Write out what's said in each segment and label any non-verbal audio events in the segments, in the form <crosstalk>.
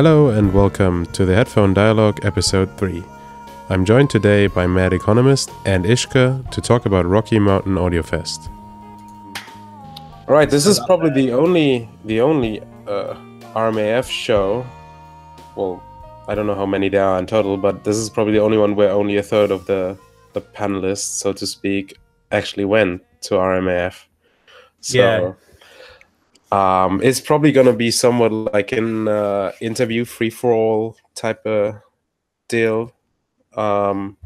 Hello and welcome to the Headphone Dialog Episode 3. I'm joined today by Mad Economist and Ishca to talk about Rocky Mountain Audio Fest. All right, this is probably the only the only uh, RMAF show. Well, I don't know how many there are in total, but this is probably the only one where only a third of the the panelists, so to speak, actually went to RMAF. So, Yeah. Um, it's probably gonna be somewhat like an uh, interview free for all type of deal. Um,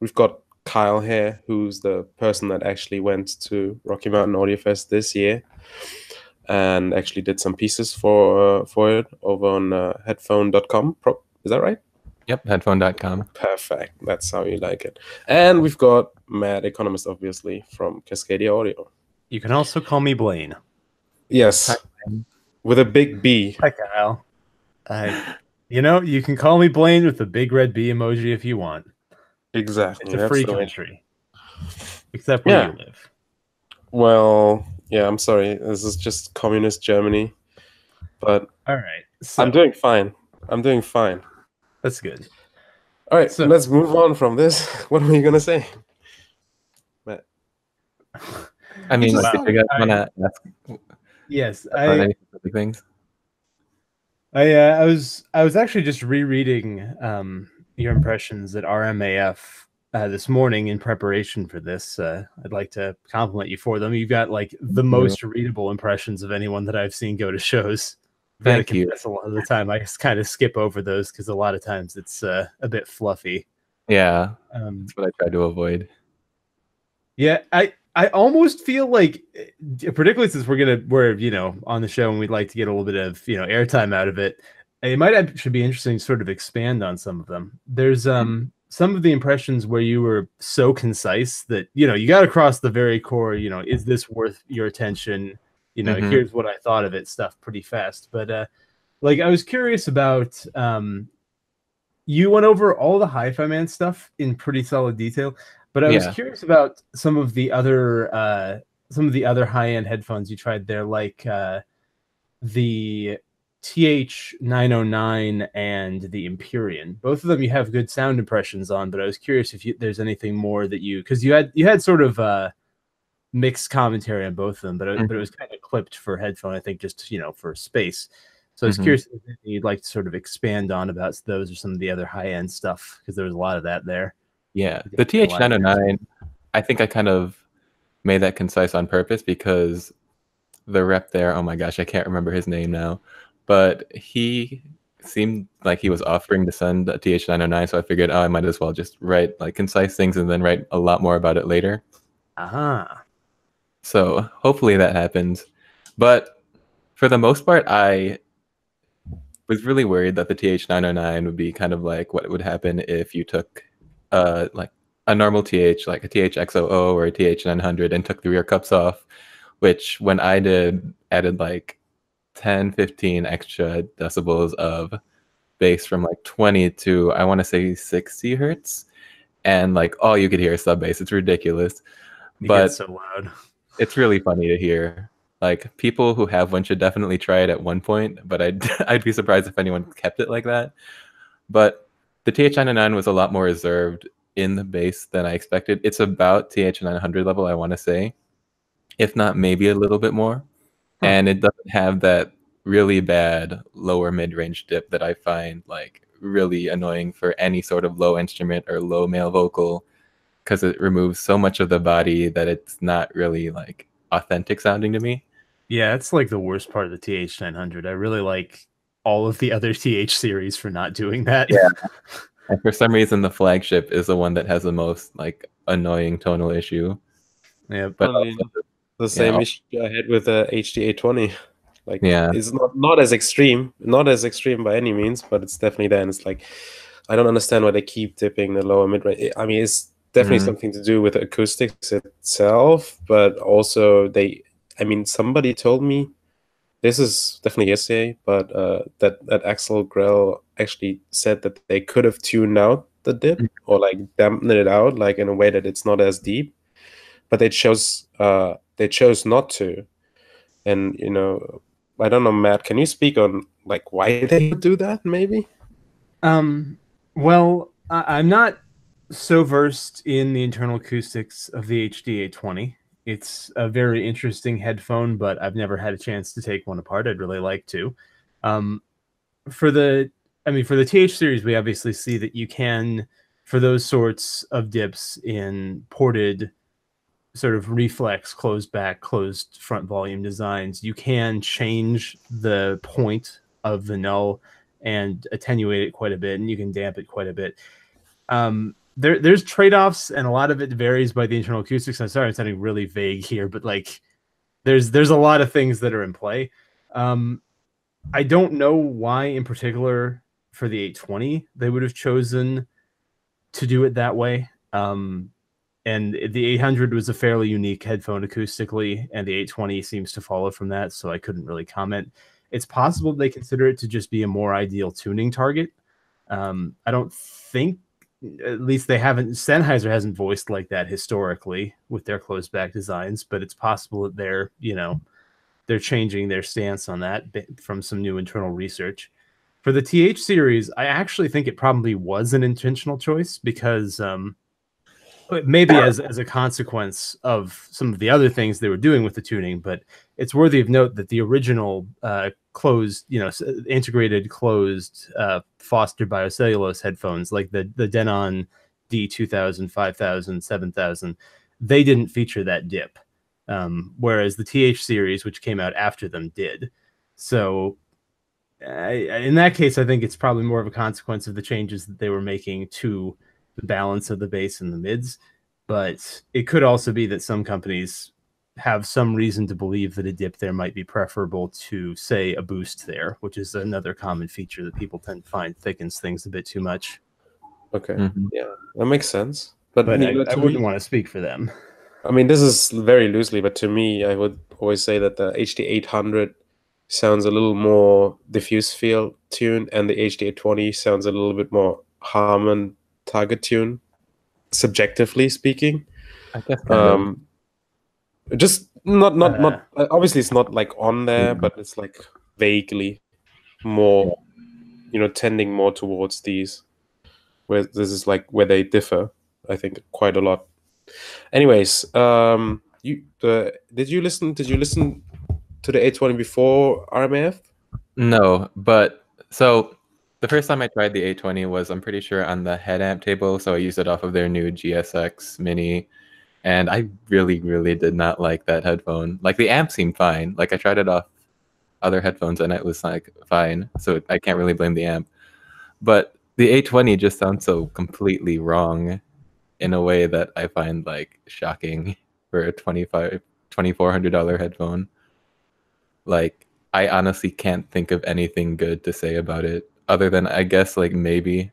we've got Kyle here, who's the person that actually went to Rocky Mountain Audio Fest this year, and actually did some pieces for uh, for it over on uh, headphone.com. Pro- is that right? Yep, headphone.com. Perfect. That's how you like it. And we've got Mad, Economist, obviously, from Cascadia Audio. You can also call me Blaine. Yes, Hi, with a big B. Hi, Kyle. I, you know, you can call me Blaine with the big red B emoji if you want. Exactly. It's a that's free the country, except where Yeah. you live. Well, yeah, I'm sorry. This is just communist Germany. But All right, so I'm doing fine. I'm doing fine. that's good. All right, So- let's move on from this. <laughs> What were you going to say? Matt? I mean, Wow. like, if you guys I- want to ask Yes, I, things, I, uh, I was, I was actually just rereading um, your impressions at RMAF uh, this morning in preparation for this. Uh, I'd like to compliment you for them. You've got like the most readable impressions of anyone that I've seen go to shows. Thank you. confess A lot of the time, I just kind of skip over those because a lot of times it's uh, a bit fluffy. yeah, Um, that's what I tried to avoid. yeah, I I almost feel like, eh, particularly since we're gonna we're you know on the show and we'd like to get a little bit of you know airtime out of it. It might actually be interesting to sort of expand on some of them. There's um some of the impressions where you were so concise that you know you got across the very core. You know, is this worth your attention? You know, Mhm. here's what I thought of it. Stuff pretty fast, but uh, like I was curious about um you went over all the HiFiMan stuff in pretty solid detail but i was curious about some of the other uh some of the other high-end headphones you tried there like uh the th909 and the empyrean both of them you have good sound impressions on but i was curious if you, there's anything more that you because you had you had sort of uh mixed commentary on both of them but it, but it was kind of clipped for headphone i think just you know for space so I was Mhm. curious if you'd like to sort of expand on about those or some of the other high end stuff because there was a lot of that there. Yeah, the a lot of TH909, I think I kind of made that concise on purpose because the rep there, oh my gosh, I can't remember his name now, but he seemed like he was offering to send a TH909, so I figured, oh, I might as well just write like concise things and then write a lot more about it later. Aha. So hopefully that happens. But for the most part, I was really worried that the TH909 would be kind of like what would happen if you took uh like a normal TH, like a THX00 or a TH900 and took the rear cups off, which when I did added like 10, 15 extra decibels of bass from like 20 to I want to say 60 hertz. And like all you could hear is sub bass. It's ridiculous. It But so loud. <laughs> it's really funny to hear. Like people who have one should definitely try it at one point, but I'd <laughs> I'd be surprised if anyone kept it like that. But the TH909 was a lot more reserved in the bass than I expected. It's about TH900 level, I want to say, if not maybe a little bit more. Huh. And it doesn't have that really bad lower mid-range dip that I find like really annoying for any sort of low instrument or low male vocal because it removes so much of the body that it's not really like authentic sounding to me. Yeah, it's like the worst part of the TH900. I really like all of the other <laughs> TH series for not doing that. Yeah. <laughs> And for some reason, the flagship is the one that has the most like annoying tonal issue. yeah. But Funnily also- the same yeah. issue I had with the HD820. Like, Yeah. it's not, not as extreme, not as extreme by any means, but it's definitely there. And it's like, I don't understand why they keep dipping the lower mid range. I mean, it's definitely Mhm. something to do with acoustics itself, but also they, I mean, somebody told me this is definitely yesterday, but uh, that that Axel Grell actually said that they could have tuned out the dip Mhm. or like dampened it out, like in a way that it's not as deep, but they chose uh, they chose not to, and you know I don't know, Matt. Can you speak on like why they do that? Maybe. Um. Well, I- I'm not so versed in the internal acoustics of the HD820. It's a very interesting headphone, but I've never had a chance to take one apart. I'd really like to. Um, for the, I mean, for the TH series, we obviously see that you can, for those sorts of dips in ported sort of reflex closed back closed front volume designs you can change the point of the null and attenuate it quite a bit and you can damp it quite a bit um, there, there's trade-offs and a lot of it varies by the internal acoustics. I'm sorry i'm sounding really vague here but like there's there's a lot of things that are in play. Um, i don't know why in particular for the 820 they would have chosen to do it that way. Um, and the 800 was a fairly unique headphone acoustically and the 820 seems to follow from that so i couldn't really comment. It's possible they consider it to just be a more ideal tuning target. Um, i don't think at least they haven't sennheiser hasn't voiced like that historically with their closed back designs but it's possible that they're you know they're changing their stance on that from some new internal research. For the th series i actually think it probably was an intentional choice because um, maybe as, as a consequence of some of the other things they were doing with the tuning but it's worthy of note that the original uh, closed you know integrated closed uh, foster biocellulose headphones like the the denon d2000 5000 7000 they didn't feature that dip. Um, whereas the th series which came out after them did. So I, in that case i think it's probably more of a consequence of the changes that they were making to the balance of the bass and the mids. But it could also be that some companies have some reason to believe that a dip there might be preferable to, say, a boost there, which is another common feature that people tend to find thickens things a bit too much. Okay, mm-hmm. yeah, that makes sense. But, but I, I, wouldn't me, want to speak for them. I mean, this is very loosely, but to me, I would always say that the HD 800 sounds a little more diffuse field tuned, and the HD 820 sounds a little bit more Harman target tune, subjectively speaking. I guess. Um, just not not uh, not. Obviously, it's not like on there, but it's like vaguely more, you know, tending more towards these. Where this is like where they differ, I think, quite a lot. Anyways, um, you the did you listen? Did you listen to the 820 before RMAF? No, but so the first time I tried the 820 was, I'm pretty sure, on the HeadAmp table. So I used it off of their new GSX Mini. And I really, really did not like that headphone. Like the amp seemed fine. Like I tried it off other headphones and it was like fine. So I can't really blame the amp. But the 820 just sounds so completely wrong in a way that I find like shocking <laughs> for a 25 $2400 headphone. Like I honestly can't think of anything good to say about it other than I guess like maybe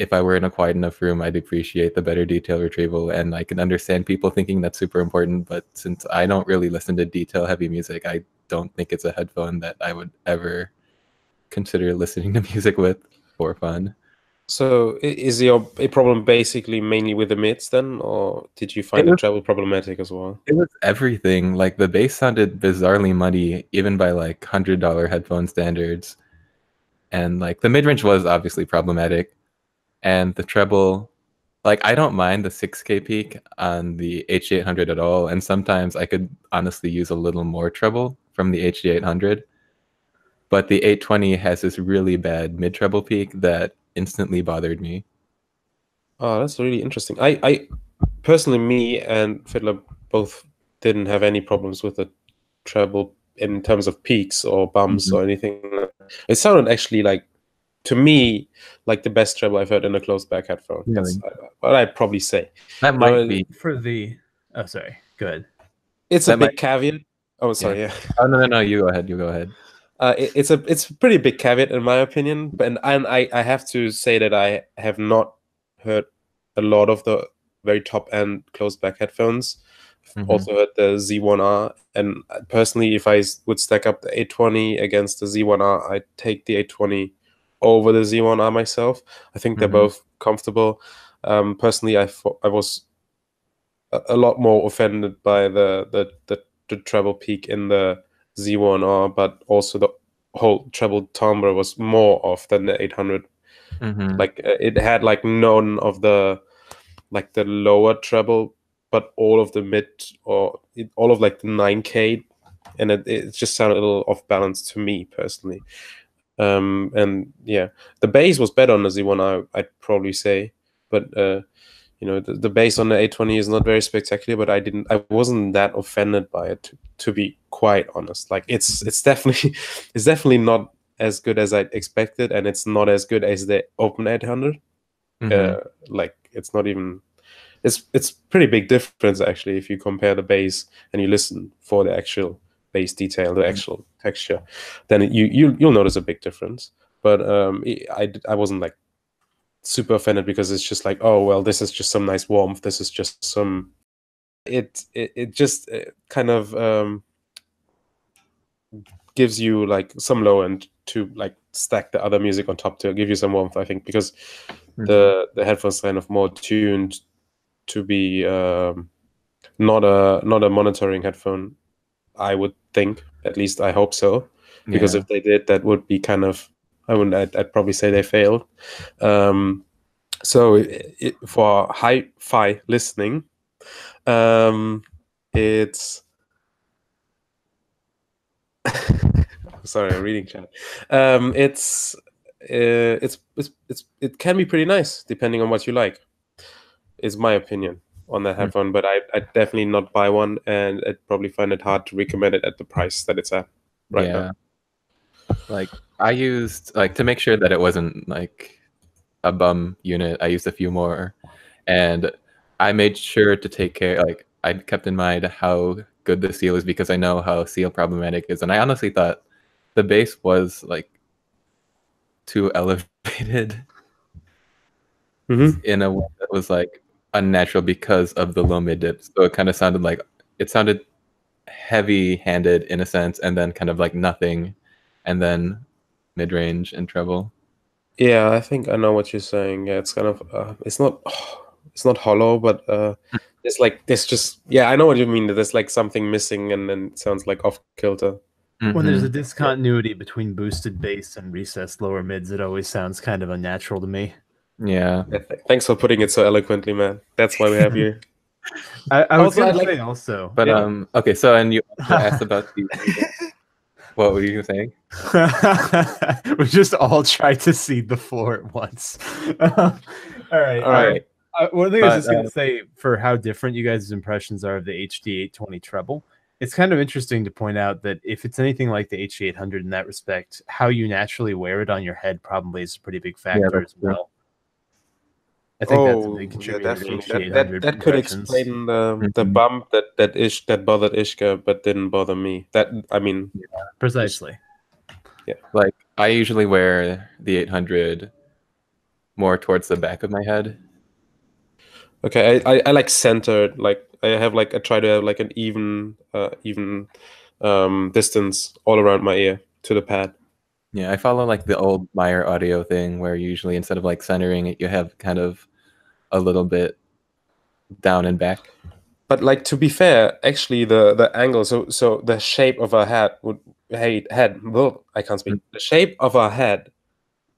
if I were in a quiet enough room, I'd appreciate the better detail retrieval, and I can understand people thinking that's super important. But since I don't really listen to detail heavy music, I don't think it's a headphone that I would ever consider <laughs> listening to music with for fun. So is your a problem basically mainly with the mids then, or did you find was, the treble problematic as well? It was everything. Like the bass sounded bizarrely muddy, even by like hundred dollar headphone standards and like the mid range was obviously problematic, and the treble, like I don't mind the 6K peak on the HD800 at all, and sometimes I could honestly use a little more treble from the HD800, but the 820 has this really bad mid treble peak that instantly bothered me. Oh, that's really interesting. I, I personally, me and Fiddler both didn't have any problems with the treble in terms of peaks or bumps mm-hmm. or anything. It sounded actually like to me like the best treble I've heard in a closed back headphone. Really? That's what I'd probably say. That might uh, be for the. Oh, sorry. Good. It's that a big caveat. Oh, sorry. Yeah. yeah. Oh no, no, no. You go ahead. You go ahead. Uh, it, it's a it's a pretty big caveat in my opinion, but and, and I I have to say that I have not heard a lot of the very top end closed back headphones. Mm-hmm. Also heard the Z1R, and personally, if I would stack up the 820 against the Z1R, I'd take the 820 over the Z1R myself. I think they're mm-hmm. both comfortable. Um, personally, I thought I was a, a, lot more offended by the, the the the treble peak in the Z1R, but also the whole treble timbre was more off than the 800. Mhm. Like uh, it had like none of the like the lower treble, but all of the mid or it, all of like the 9K, and it, it just sounded a little off balance to me personally. Um, and yeah, the bass was better on the z1 i'd probably say, but uh, you know the, the bass on the 820 is not very spectacular but i didn't i wasn't that offended by it to, to be quite honest like it's it's definitely <laughs> it's definitely not as good as i expected and it's not as good as the open 800 Mhm. uh, like it's not even it's it's pretty big difference actually if you compare the bass and you listen for the actual bass detail the actual texture then you, you you'll notice a big difference. But um i i, I wasn't like super offended because it's just like oh well this is just some nice warmth. This is just some it it, it just uh, kind of um gives you like some low end to like stack the other music on top to give you some warmth i think because the the headphones kind of more tuned to be um not a not a monitoring headphone i would think at least i hope so. Because Yeah. if they did that would be kind of i wouldn't i'd, I'd probably say they failed. Um so it, it, for hi-fi listening um it's <laughs> sorry i'm reading chat. Um it's uh, it's it's it's it can be pretty nice depending on what you like is my opinion on that Hmm. headphone but i i definitely not buy one and i'd probably find it hard to recommend it at the price that it's at right now Like I used like to make sure that it wasn't like a bum unit. I used a few more, and I made sure to take care. Like I kept in mind how good the seal is because I know how seal problematic is, and I honestly thought the bass was like too <laughs> elevated Mhm. in a way that was like unnatural because of the low mid dips. So it kind of sounded like it sounded heavy handed in a sense, and then kind of like nothing, and then mid range and treble. Yeah, I think I know what you're saying. Yeah, it's kind of uh, it's not <sighs> it's not hollow, but uh, it's like there's just yeah, I know what you mean. There's like something missing, and then it sounds like off kilter. When there's a discontinuity between boosted bass and recessed lower mids, it always sounds kind of unnatural to me. Yeah, Yeah, th- thanks for putting it so eloquently, man. That's why we have you. <laughs> I, I was Also, gonna I'd like- say also, but Yeah. um, okay. So and you <laughs> asked about the what were you saying? <laughs> we just all tried to see the floor at once. all right, All right. Uh, one thing I was But, just gonna uh, say for how different you guys' impressions are of the HD 820 treble, it's kind of interesting to point out that if it's anything like the HD 800 in that respect, how you naturally wear it on your head probably is a pretty big factor that's as true. well. I think that's a Oh, big yeah, contributor to definitely. That, that, that could explain the, the Mhm. bump that that ish that bothered Ishca but didn't bother me. That I mean, precisely. Yeah, Like I usually wear the 800 more towards the back of my head. Okay, I, I, I like centered. Like I have like I try to have like an even uh, even um, distance all around my ear to the pad. Yeah, I follow like the old Meyer audio thing where usually instead of like centering it, you have kind of a little bit down and back. But like to be fair, actually the the angle so so the shape of our head would head head well, I can't speak. The shape of our head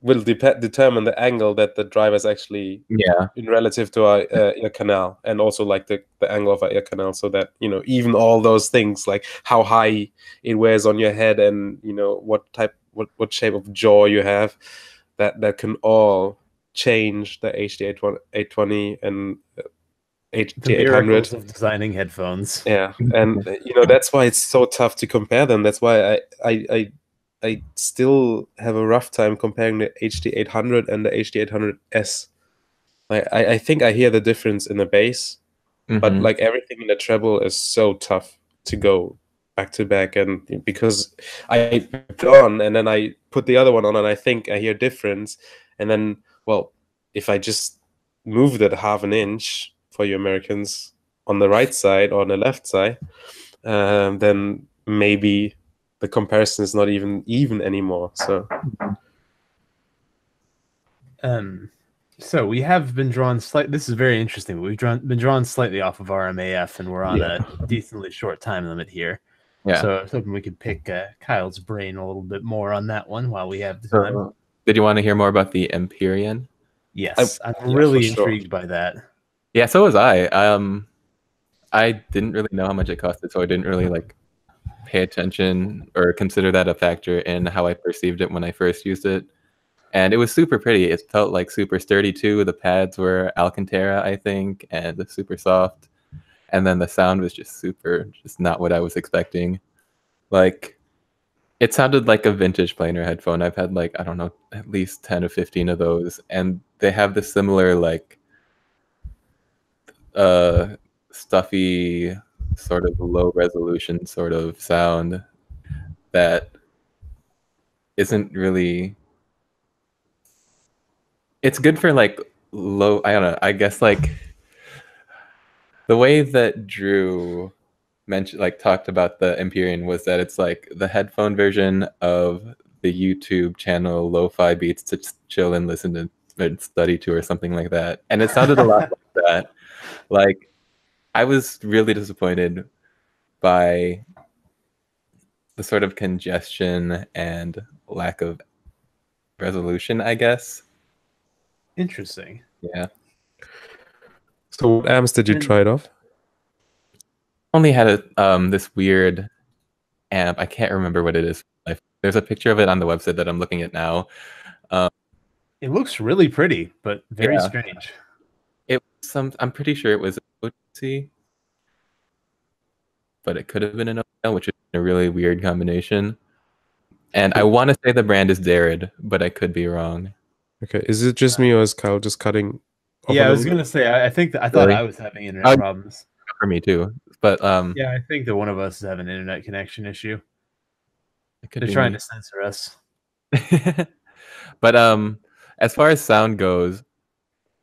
will dep- determine the angle that the driver's actually Yeah, in relative to our uh, ear canal and also like the, the angle of our ear canal so that you know even all those things like how high it wears on your head and you know what type what, what shape of jaw you have that that can all change the HD 820 and uh, The HD 800 miracles of designing headphones. yeah and uh, you know that's why it's so tough to compare them. That's why i i i, I still have a rough time comparing the hd 800 and the hd 800s like I, I think i hear the difference in the bass but mhm. like everything in the treble is so tough to go back to back. And because i put on and then i put the other one on and i think i hear difference. And then well if i just move that half an inch for you americans on the right side or on the left side um, then maybe the comparison is not even even anymore so Um, so we have been drawn slight. This is very interesting. We've drawn been drawn slightly off of RMAF, and we're on Yeah. a decently short time limit here. Yeah. So I was hoping we could pick uh, Kyle's brain a little bit more on that one while we have the time. So, did you want to hear more about the Empyrean? yes, I, am yeah, really for sure. intrigued by that. Yeah, so was I. Um, I didn't really know how much it costed, so I didn't really like pay attention or consider that a factor in how I perceived it when I first used it. And it was super pretty. It felt like super sturdy too. The pads were Alcantara, I think, and super soft. And then the sound was just super, just not what I was expecting. Like, it sounded like a vintage planar headphone. I've had like I don't know, at least ten or fifteen of those, and they have this similar like uh stuffy sort of low resolution sort of sound that isn't really it's good for like low i don't know i guess like the way that drew mentioned like talked about the empyrean was that it's like the headphone version of the youtube channel lo-fi beats to chill and listen to and study to or something like that and it sounded a lot like that like I was really disappointed by the sort of congestion and lack of resolution, I guess. Interesting. Yeah. So what amps did you And- try it off? Only had a um this weird amp. I can't remember what it is. There's a picture of it on the website that I'm looking at now. It looks really pretty, but very Yeah. strange. It was some I'm pretty sure it was OTC. But it could have been an OL, which is a really weird combination. And I want to say the brand is Darid, but I could be wrong. Okay, is it just me or is Kyle just cutting? Yeah, I was gonna say. I, I think that I thought Really? I was having internet Oh. problems. For me too. But um Yeah, I think that one of us is having an internet connection issue. They're trying me. to censor us. <laughs> but um as far as sound goes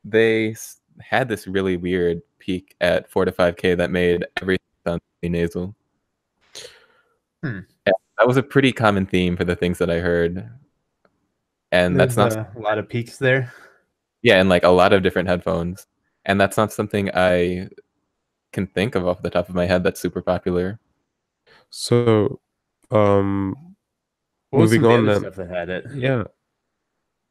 they had this really weird peak at 4 to 5k that made everything sound nasal Hmm. Yeah, that was a pretty common theme for the things that i heard and that's not a lot of peaks there. yeah and like a lot of different headphones and that's not something i can think of off the top of my head that's super popular So, um, What Moving on the other then. stuff that had it? <laughs> yeah,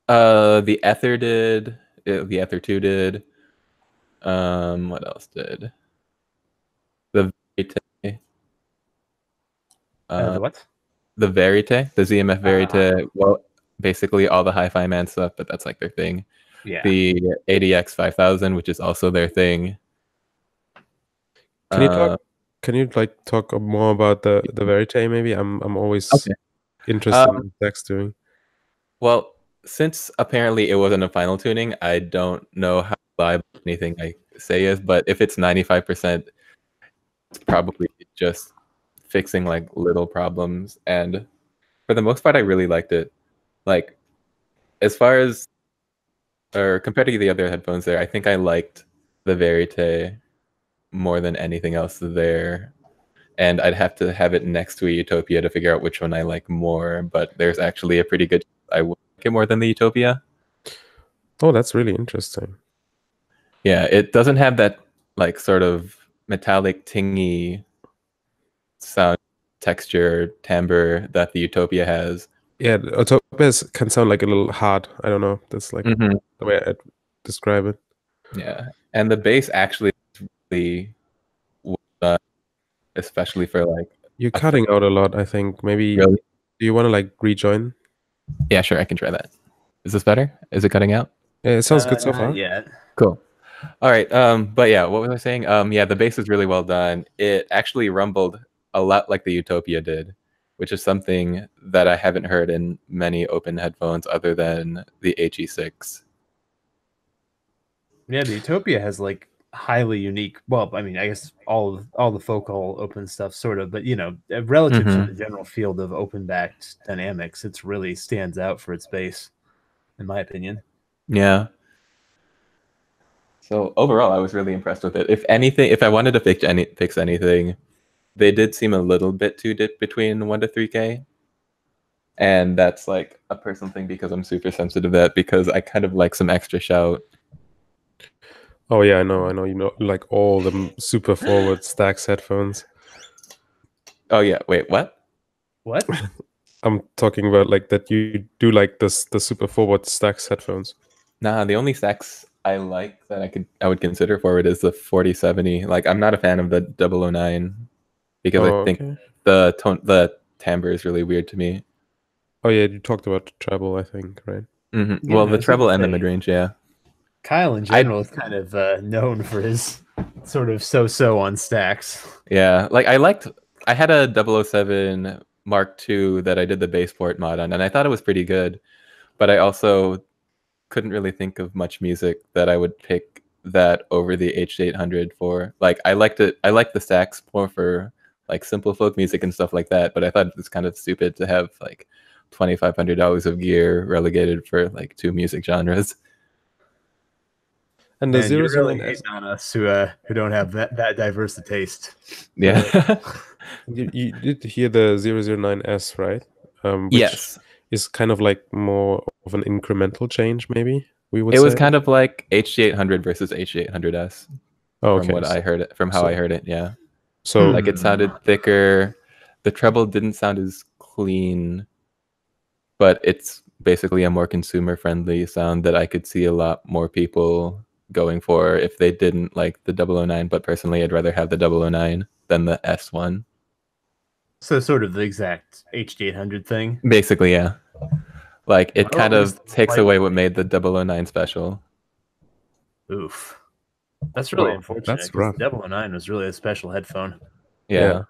Uh, the Ether did. uh, The Ether Two did. Um, what else did? The Verite. Uh, Uh, the what? the Verite, the ZMF. Verite. Well, basically all the HiFiMan stuff, but that's like their thing. Yeah. The ADX 5000, which is also their thing. Can you Uh, talk? Can you like talk more about the the Verite? Maybe I'm I'm always Okay. interested Um, in Zach's doing. Well, since apparently it wasn't a final tuning, I don't know how reliable anything I say is, but if it's 95%, it's probably just fixing like little problems. And for the most part, I really liked it. Like, as far as, or compared to the other headphones there, I think I liked the Verite more than anything else there. And I'd have to have it next to a Utopia to figure out which one I like more. But there's actually a pretty good I would like it more than the Utopia. Oh, that's really interesting. Yeah, it doesn't have that like sort of metallic tingy sound texture timbre that the Utopia has. Yeah, Autopias can sound like a little hard. I don't know. That's like Mm-hmm. the way I'd describe it. Yeah, and the bass actually is really well especially for like. You're cutting out a lot. I think maybe. Really? Do you want to like rejoin? Yeah, sure, I can try that. Is this better? Is it cutting out? Yeah, it sounds Uh, good so far. yet. Cool. All right. Um, but yeah, what was I saying? Um, yeah, the bass is really well done. It actually rumbled a lot like the Utopia did, which is something that I haven't heard in many open headphones other than the E HE6. Yeah, the Utopia has like highly unique. Well, I mean, I guess all of, all the focal open stuff, sort of, but you know, uh, relative Mhm. to the general field of open backed dynamics, it's really stands out for its bass, in my opinion. Yeah. So overall, I was really impressed with it. If anything, if I wanted to fix any fix anything, they did seem a little bit too dip between one to three k, and that's like a personal thing because I'm super sensitive to that because I kind of like some extra shout. Oh yeah, I know, I know. You know, like all the super forward Stax headphones. Oh yeah, wait, what? What? <laughs> I'm talking about like that you do like this the super forward Stax headphones. Nah, the only Stax I like that I could I would consider forward is the 4070. Like I'm not a fan of the 009 because Oh, I think okay. the tone the timbre is really weird to me. Oh yeah, you talked about treble, I think, right? Mm-hmm. Yeah, well, the treble and the say- mid range, yeah. Kyle in I- general is kind of uh, known for his sort of so-so on Stax. Yeah, like I liked. I had a 007 Mark II that I did the bass port mod on, and I thought it was pretty good. But I also couldn't really think of much music that I would pick that over the HD800 for. Like I liked it. I liked the Stax more for like simple folk music and stuff like that. But I thought it was kind of stupid to have like twenty five hundred dollars of gear relegated for like two music genres. <laughs> And the Man, zero you're really nine S, hating on us who uh, who don't have that, that diverse a taste. Yeah. <laughs> you, you did hear the 009S, right? Um, which yes. is kind of like more of an incremental change, maybe we would. It was kind of like HD800 versus H800S. oh, okay. from what I heard it from how So- I heard it. Yeah, so like it sounded thicker. The treble didn't sound as clean, but it's basically a more consumer friendly sound that I could see a lot more people going for if they didn't like the 009. But personally, I'd rather have the 009 than the S1. So sort of the exact HD800 thing. Basically, yeah. Like it kind of takes like- away what made the 009 special. Oof. That's really Oh, unfortunate. that's 'cause rough. The 009 was really a special headphone. Yeah.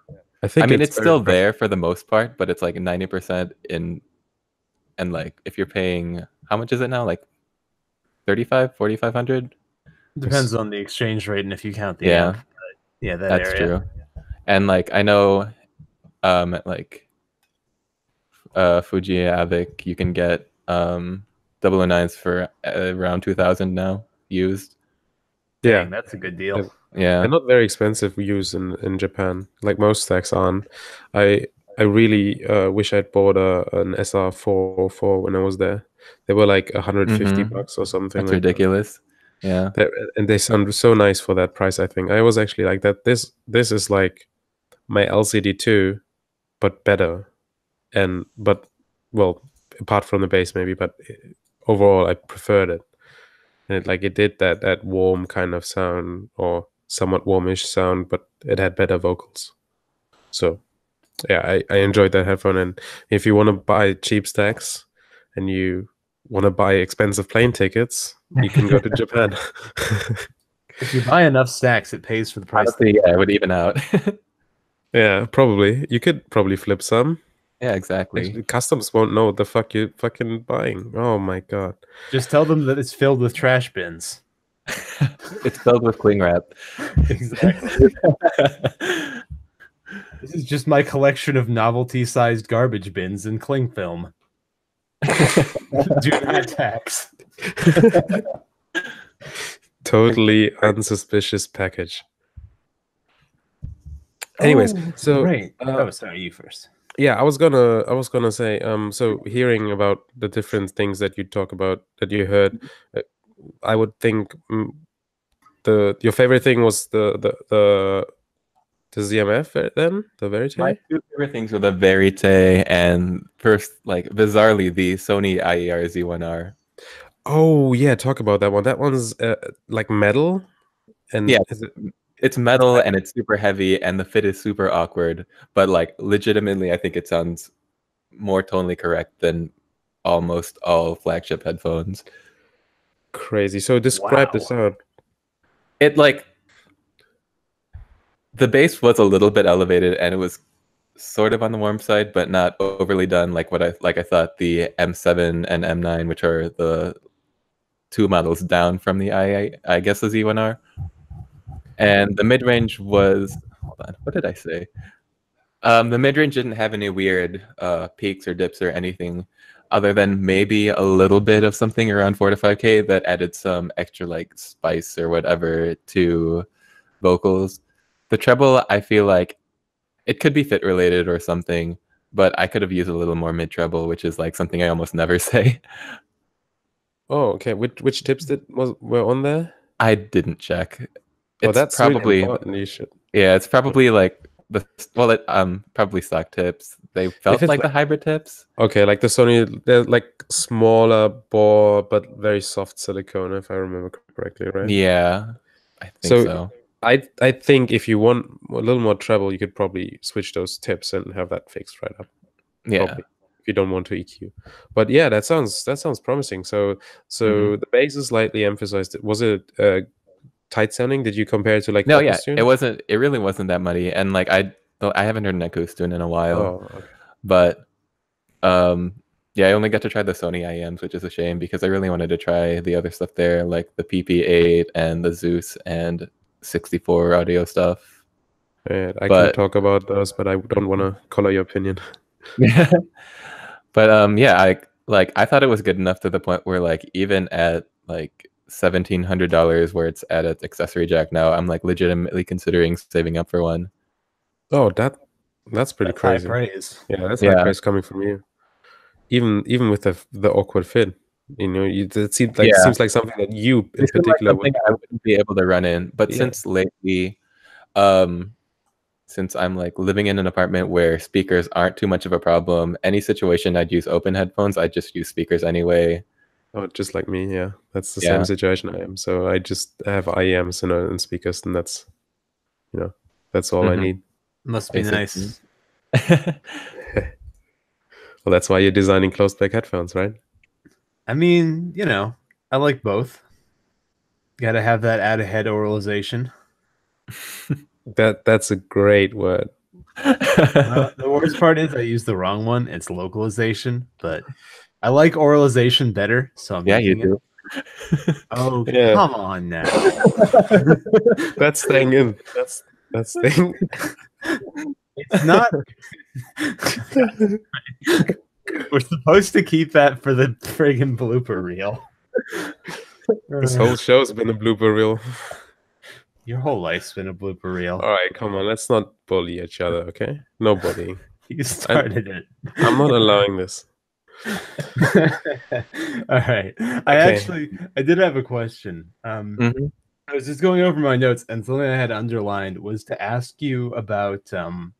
I think I mean, it's, very still practical. there for the most part, but it's like 90% in, and like if you're paying, how much is it now? Like 35, 4,500? Depends on the exchange rate and if you count the Yeah. amp. But yeah, that That's area. true. And like, I know, um, like, uh, Fujiya Avic, you can get, um, 009s for uh, around 2000 now used. Yeah, Dang, that's a good deal. Yeah. they're not very expensive use in in Japan. Like most Stax aren't. I I really uh, wish I'd bought a an SR four four when I was there. They were like 150 Mhm. bucks or something. That's like that. Yeah. And they sound so nice for that price. I think I was actually like that. This this is like my LCD two, but better, and but well, apart from the bass maybe, but uh, overall I preferred it. And it, like it did that that warm kind of sound or somewhat warmish sound, but it had better vocals. So yeah, I, I enjoyed that headphone. And if you want to buy cheap Stax and you want to buy expensive plane tickets, you can go to Japan. <laughs> If you buy enough Stax, it pays for the price. Honestly, yeah, it would even out. <laughs> yeah, probably. You could probably flip some. yeah, exactly. Customs won't know what the fuck you fucking buying. Oh my god. Just tell them that it's filled with trash bins. <laughs> it's filled with cling wrap. Exactly. This is just my collection of novelty-sized garbage bins and cling film. Do not tax. <laughs> Totally unsuspicious package. Anyways, so right. uh, oh, sorry, you first. yeah i was gonna i was gonna say um so hearing about the different things that you talk about that you heard uh, i would think mm, the your favorite thing was the the the, the zmf then the verite My two favorite things were the Verite and first, like bizarrely, the Sony IER Z1R. oh yeah talk about that one that one's uh, like metal and Yeah. it, It's metal and it's super heavy, and the fit is super awkward. But like, legitimately, I think it sounds more tonally correct than almost all flagship headphones. crazy so describe the Wow. sound It like the bass was a little bit elevated, and it was sort of on the warm side, but not overly done. Like what I like, I thought the M7 and M9, which are the two models down from the I I guess the Z1R. And the mid range was hold on, what did I say? Um, the mid range didn't have any weird uh, peaks or dips or anything, other than maybe a little bit of something around four to five k that added some extra like spice or whatever to vocals. The treble, I feel like it could be fit related or something, but I could have used a little more mid treble, which is like something I almost never <laughs> say. oh okay which which tips did was were on there I didn't check. oh It's that's probably should yeah, it's probably like the well, it, um, probably stock tips. They felt like, like- the hybrid tips. Okay, like the Sony, they're like smaller bore but very soft silicone, if I remember correctly, right? Yeah, I think So- so. I I think if you want a little more treble, you could probably switch those tips and have that fixed right up. Yeah, probably, if you don't want to EQ. But yeah, that sounds that sounds promising. So so Mm-hmm. the bass is slightly emphasized. Was it uh, tight sounding? Did you compare it to like no, yeah, Tune? it wasn't. It really wasn't that muddy, and like I, I haven't heard an acoustic in a while. Oh, okay. but um yeah i only got to try the sony ims which is a shame because i really wanted to try the other stuff there like the pp8 and the zeus and 64 audio stuff Yeah, I But- can talk about those, but I don't want to color your opinion. <laughs> <laughs> but um yeah i like i thought it was good enough to the point where like even at like $1700 where it's at its accessory jack now i'm like legitimately considering saving up for one Oh, that that's pretty That's high crazy. praise. Yeah, that's Yeah. high price coming from you. Even even with the the awkward fit, you know, you, it seems like Yeah. seems like something that you in This is, like, particular would. I wouldn't be able to run in. But Yeah. since lately, um, since I'm like living in an apartment where speakers aren't too much of a problem, any situation I'd use open headphones. I just use speakers anyway. Oh, just like me, yeah. That's the Yeah. same situation I am. So I just have IEMs and, and speakers, and that's, you know, that's all I Mhm. need. Must be Basically. nice. <laughs> <laughs> Well, that's why you're designing closed back headphones, right? I mean, you know, I like both. Got to have that out of head oralization. <laughs> That that's a great word. Uh, the worst part is I used the wrong one. It's localization, but I like oralization better. So I'm yeah, you it. do. Oh, <laughs> Yeah. come on now. <laughs> That's staying in. That's that's staying. It's not. <laughs> We're supposed to keep that for the friggin' blooper reel. this whole <laughs> show's been a blooper reel. Your whole life's been a blooper reel. All right, come on, let's not bully each other, okay? No bullying. <laughs> You started it. I'm not allowing this. All right. I actually I did have a question. Um Mhm. I was just going over my notes and something I had underlined was to ask you about um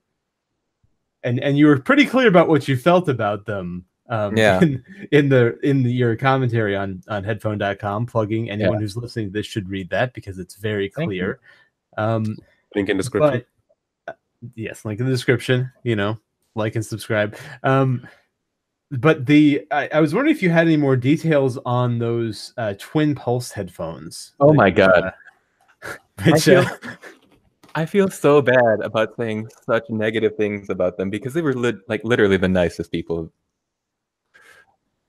and and you were pretty clear about what you felt about them. Um Yeah. <laughs> in, in the in the, your commentary on on headphone.com plugging anyone Yeah. who's listening to this should read that because it's very clear. Um Link in description. but uh, yes, link in the description. You know, like and subscribe. Um, but the I, I was wondering if you had any more details on those uh, twin pulse headphones. Oh my you, God. uh, <laughs> which, feel- uh, I feel so bad about saying such negative things about them because they were lit like literally the nicest people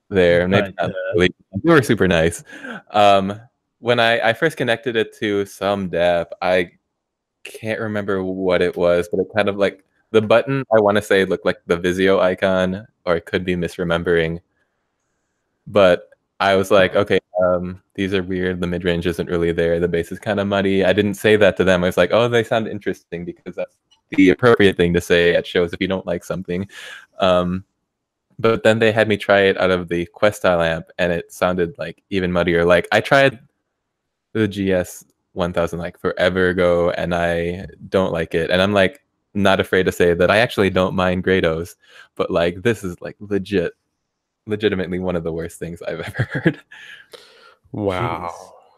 there. Maybe But, not really. They were super nice. Um, when I, I first connected it to some DAP, I can't remember what it was, but it kind of like the button I want to say looked like the Vizio icon, or I could be misremembering. But I was like, okay, um, these are weird. The mid range isn't really there. The bass is kind of muddy. I didn't say that to them. I was like, oh, they sound interesting because that's the appropriate thing to say at shows if you don't like something. Um, but then they had me try it out of the Questyle amp, and it sounded like even muddier. Like I tried the GS 1000 like forever ago, and I don't like it. And I'm like not afraid to say that I actually don't mind Grados, but like this is like legit, legitimately one of the worst things I've <laughs> ever heard. Wow.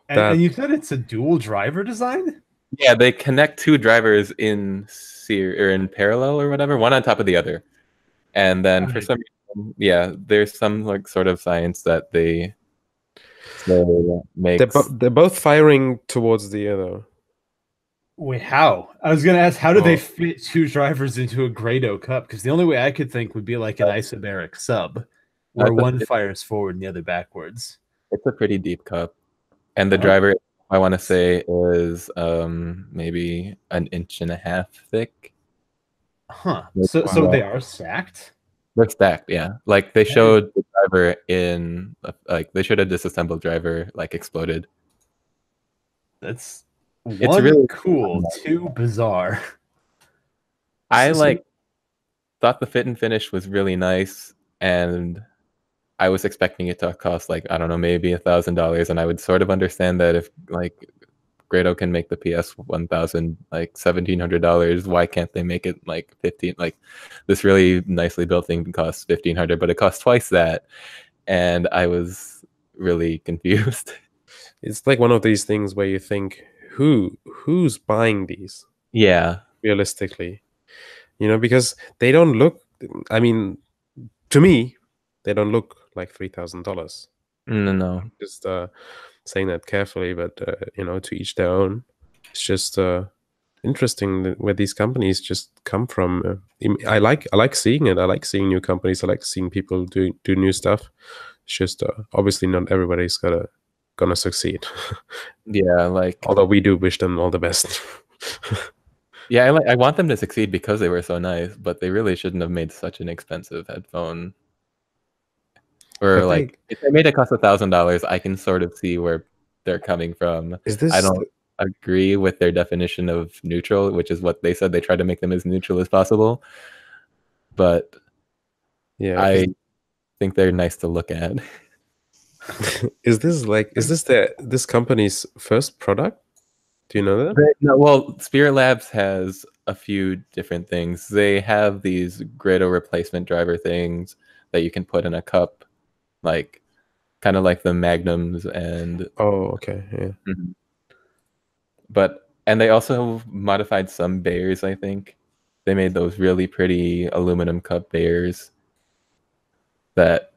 and, and you said it's a dual driver design. Yeah, they connect two drivers in ser- or in parallel or whatever, one on top of the other. And then for some reason, yeah, there's some like sort of science that they say makes They're, bo- they're both firing towards the other. Wait, how? I was gonna ask, how do they Oh. fit two drivers into a Grado cup? Because the only way I could think would be like an uh, isobaric sub, where That's a- one fires forward and the other backwards. it's a pretty deep cup. And the Oh. driver I want to say is um maybe an inch and a half thick. Huh. Like, So, so they are stacked. They're stacked, yeah. Like they showed the driver in like they showed a disassembled driver like exploded. That's It's really- cool, <laughs> two bizarre. I like thought the fit and finish was really nice, and I was expecting it to cost like I don't know maybe a thousand dollars, and I would sort of understand that if like Grado can make the PS one thousand like seventeen hundred dollars. Why can't they make it like fifteen? Like this really nicely built thing costs fifteen hundred, but it costs twice that. And I was really <laughs> confused. It's like one of these things where you think, who who's buying these Yeah. realistically? You know, because they don't look. I mean, to me, they don't look like three thousand dollars. No, no. Just uh, saying that carefully, but uh, you know, to each their own. It's just uh, interesting where these companies just come from. Uh, I like I like seeing it. I like seeing new companies. I like seeing people do do new stuff. It's just uh, obviously not everybody's gonna gonna succeed. <laughs> Yeah, like Although we do wish them all the best. <laughs> yeah, I like I want them to succeed because they were so nice, but they really shouldn't have made such an expensive headphone. Or I like think- if they made it cost a thousand dollars, I can sort of see where they're coming from. Is this? I don't agree with their definition of neutral, which is what they said they tried to make them as neutral as possible. But Yeah. I think they're nice to look at. <laughs> <laughs> is this like is this the this company's first product? Do you know that? They- no, well, Spirit Labs has a few different things. They have these Grado replacement driver things that you can put in a cup, like kind of like the Magnums and Oh, okay. Yeah. Mm-hmm. but and they also modified some bears, I think. They made those really pretty aluminum cup bears that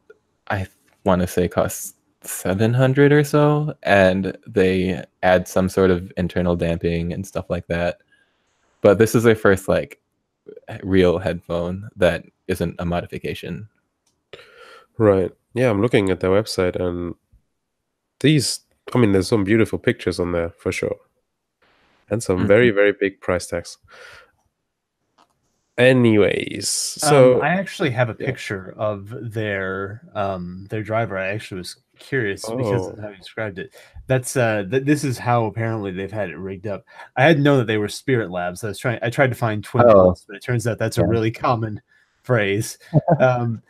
I want to say cost 700 or so and they add some sort of internal damping and stuff like that. But this is their first like real headphone that isn't a modification. Right. Yeah, I'm looking at their website and these I mean there's some beautiful pictures on there for sure. And some Mhm. very, very big price tags. Anyways, so um, I actually have a yeah. picture of their um their driver. I actually was curious because of Oh. how you described it. That's uh th- this is how apparently they've had it rigged up. I hadn't known that they were Spirit Labs. I was trying I tried to find twin Oh. Pulse, but it turns out that's a Yeah. really common phrase. <laughs> Um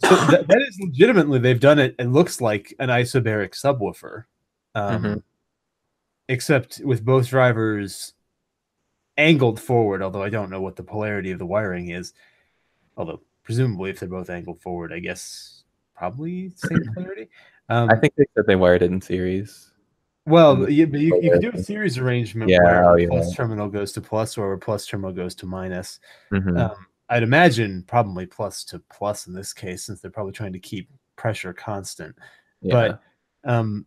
so that, that is legitimately they've done it. It looks like an isobaric subwoofer, um, Mhm. except with both drivers angled forward. Although I don't know what the polarity of the wiring is. Although presumably, if they're both angled forward, I guess probably same <clears throat> polarity. Um, I think they said they wired it in series. well, yeah, but you, you can do a series arrangement Yeah, where oh, yeah. plus terminal goes to plus or a plus terminal goes to minus. Mhm. Um, I'd imagine probably plus to plus in this case, since they're probably trying to keep pressure constant. yeah. But um,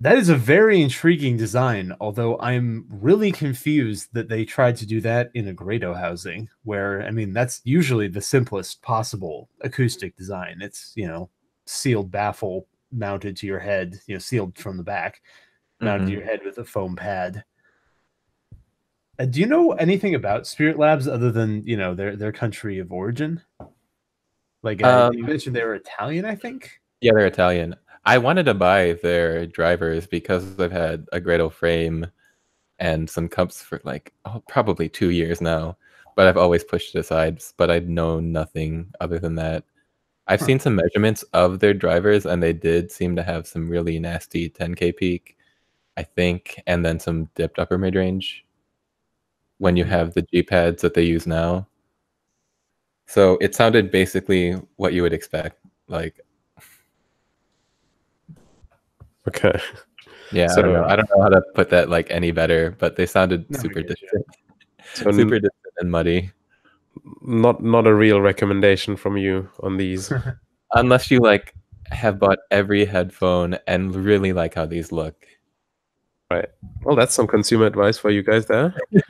that is a very intriguing design. Although I'm really confused that they tried to do that in a Grado housing, where I mean that's usually the simplest possible acoustic design. It's you know sealed baffle mounted to your head, you know sealed from the back, mounted Mhm. to your head with a foam pad. Uh, do you know anything about Spirit Labs other than you know their their country of origin? Like uh, you Um, mentioned, they were Italian, I think. Yeah, they're Italian. I wanted to buy their drivers because I've had a Grado frame and some cups for like oh, probably two years now, but I've always pushed it aside. But I'd know nothing other than that. I've Huh. seen some measurements of their drivers, and they did seem to have some really nasty 10k peak, I think, and then some dipped upper mid range when you have the G pads that they use now. So it sounded basically what you would expect, like okay. Yeah, I So- don't know. I don't know how to put that like any better, but they sounded No, I super distant, <laughs> So super distant and muddy. not not a real recommendation from you on these. <laughs> Unless you like have bought every headphone and really like how these look. Well, that's some consumer advice for you guys there. <laughs>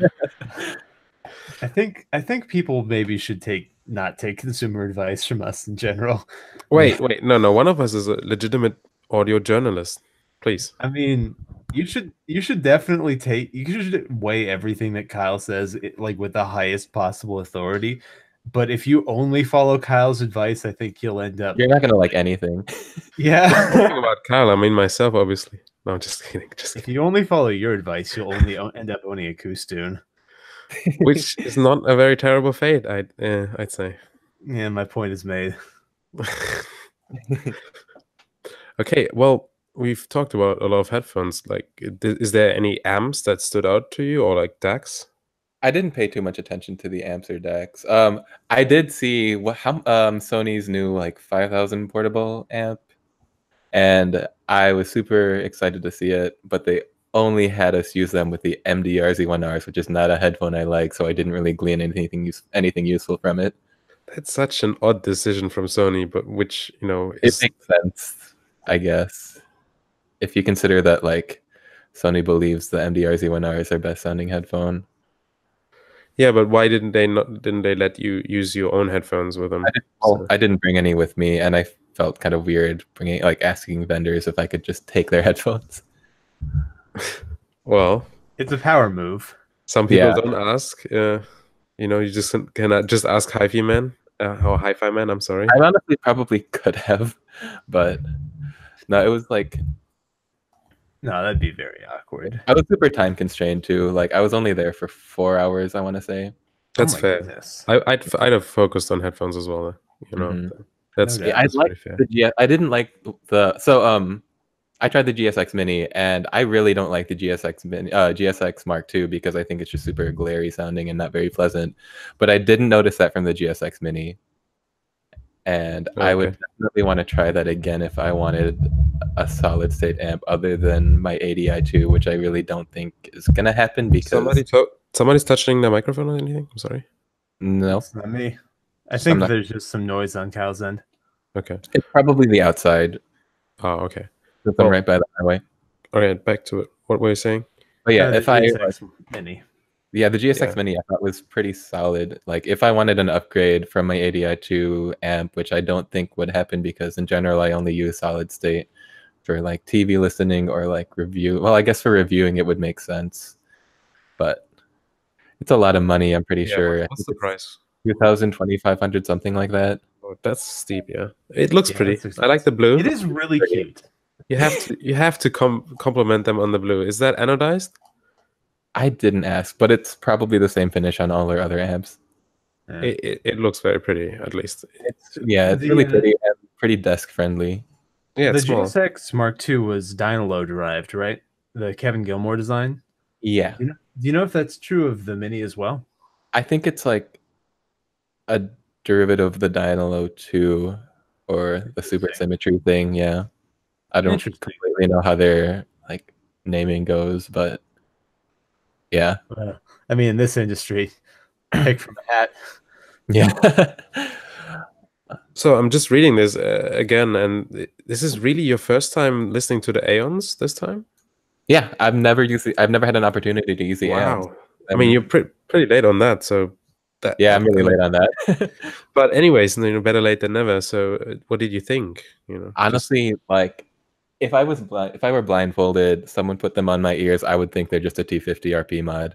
I think I think people maybe should take not take consumer advice from us in general. Wait, wait, no, no. One of us is a legitimate audio journalist. Please. I mean, you should you should definitely take you should weigh everything that Kyle says it, like with the highest possible authority. But if you only follow Kyle's advice, I think you'll end up You're not gonna like anything. Talking yeah. about Kyle, I mean myself, obviously. No, I'm just <laughs> kidding. Just if you only follow your advice, you'll only end up owning a Koostoon. Which is not a very terrible fate, I'd uh, I'd say. Yeah, my point is made. <laughs> <laughs> okay, well, we've talked about a lot of headphones. Like, is there any amps that stood out to you, or like DACs? I didn't pay too much attention to the amps or decks. Um, I did see what how um Sony's new like 5000 portable amp, and I was super excited to see it. But they only had us use them with the MDRZ1Rs, which is not a headphone I like, so I didn't really glean anything use anything useful from it. That's such an odd decision from Sony, but which you know It is makes sense, I guess, if you consider that like Sony believes the MDRZ1R is their best sounding headphone. yeah. But why didn't they not? Didn't they let you use your own headphones with them? I didn't, well, So- I didn't bring any with me, and I felt kind of weird bringing like asking vendors if I could just take their <laughs> headphones. Well, It's a power move. some people Yeah. don't ask. Uh, you know, you just cannot just ask Hi-Fi Man uh, or Hi-Fi Man. I'm sorry. I honestly probably could have, but no, it was like No, that'd be very awkward. I was super time constrained too. Like I was only there for four hours, I want to say. That's oh fair. Goodness. I, I'd f- I'd have focused on headphones as well. You know, Mhm. That's, No Yeah, I like very fair. the G- I didn't like the so um I tried the GSX Mini and I really don't like the GSX Mini uh GSX Mark II because I think it's just super glary sounding and not very pleasant. But I didn't notice that from the GSX Mini. And I would definitely want to try that again if I wanted a solid state amp other than my ADI2, which I really don't think is gonna happen because Somebody to- somebody's touching the microphone or anything. I'm sorry. no, It's not me. I think not- there's just some noise on Cal's end. Okay. it's probably the outside. Oh, okay. Since Well- I'm right by the highway. All right. Back to it. What were you saying? But yeah, Uh, the if I GSX Mini. Yeah, the GSX Yeah. Mini I thought was pretty solid. Like if I wanted an upgrade from my ADI2 amp, which I don't think would happen because in general I only use solid state for like TV listening or like review. Well, I guess for reviewing it would make sense. But it's a lot of money, I'm pretty Yeah, sure. What's the price? 2000, 2500, something like that. Oh, that's steep. Yeah. It looks Yeah, pretty. I like the blue. It is really cute. You have to you have to com- compliment them on the blue. Is that anodized? I didn't ask, but it's probably the same finish on all their other amps. Yeah. It, it, it looks very pretty, at least. It's yeah, it's The, really uh, pretty and pretty desk friendly. Yeah, the it's small. GSX Mark II was Dynalo derived, right? The Kevin Gilmore design. Yeah. Do you know if that's true of the Mini as well? I think it's like a derivative of the Dynalo 2 or the supersymmetry thing. Yeah. I don't Interesting. completely know how their like naming goes, but yeah. Uh, I mean, in this industry, <clears throat> pick from a hat. Yeah. So I'm just reading this uh, again, and this is really your first time listening to the Aeons this time. yeah. I've never used the, I've never had an opportunity to use the amp. wow. I mean, you're pretty pretty late on that, so that yeah, I'm really late on that. <laughs> But anyways, you know, better late than never. So, uh, what did you think? You know, Honestly, like if I was if I were blindfolded, someone put them on my ears, I would think they're just a T50 RP mod.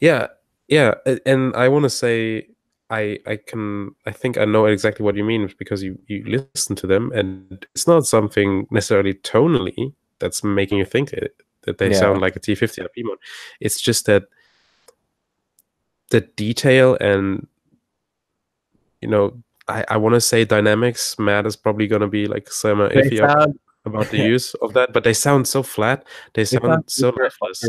yeah, yeah, and I want to say. I, I can I think I know exactly what you mean because you, you listen to them and it's not something necessarily tonally that's making you think it, that they Yeah. sound like a T50 RP mod. It's just that the detail and you know I, I want to say dynamics. Matt is probably gonna be like semi They iffy sound, <laughs> about the use of that, but they sound so flat. They they sound sound so lifeless.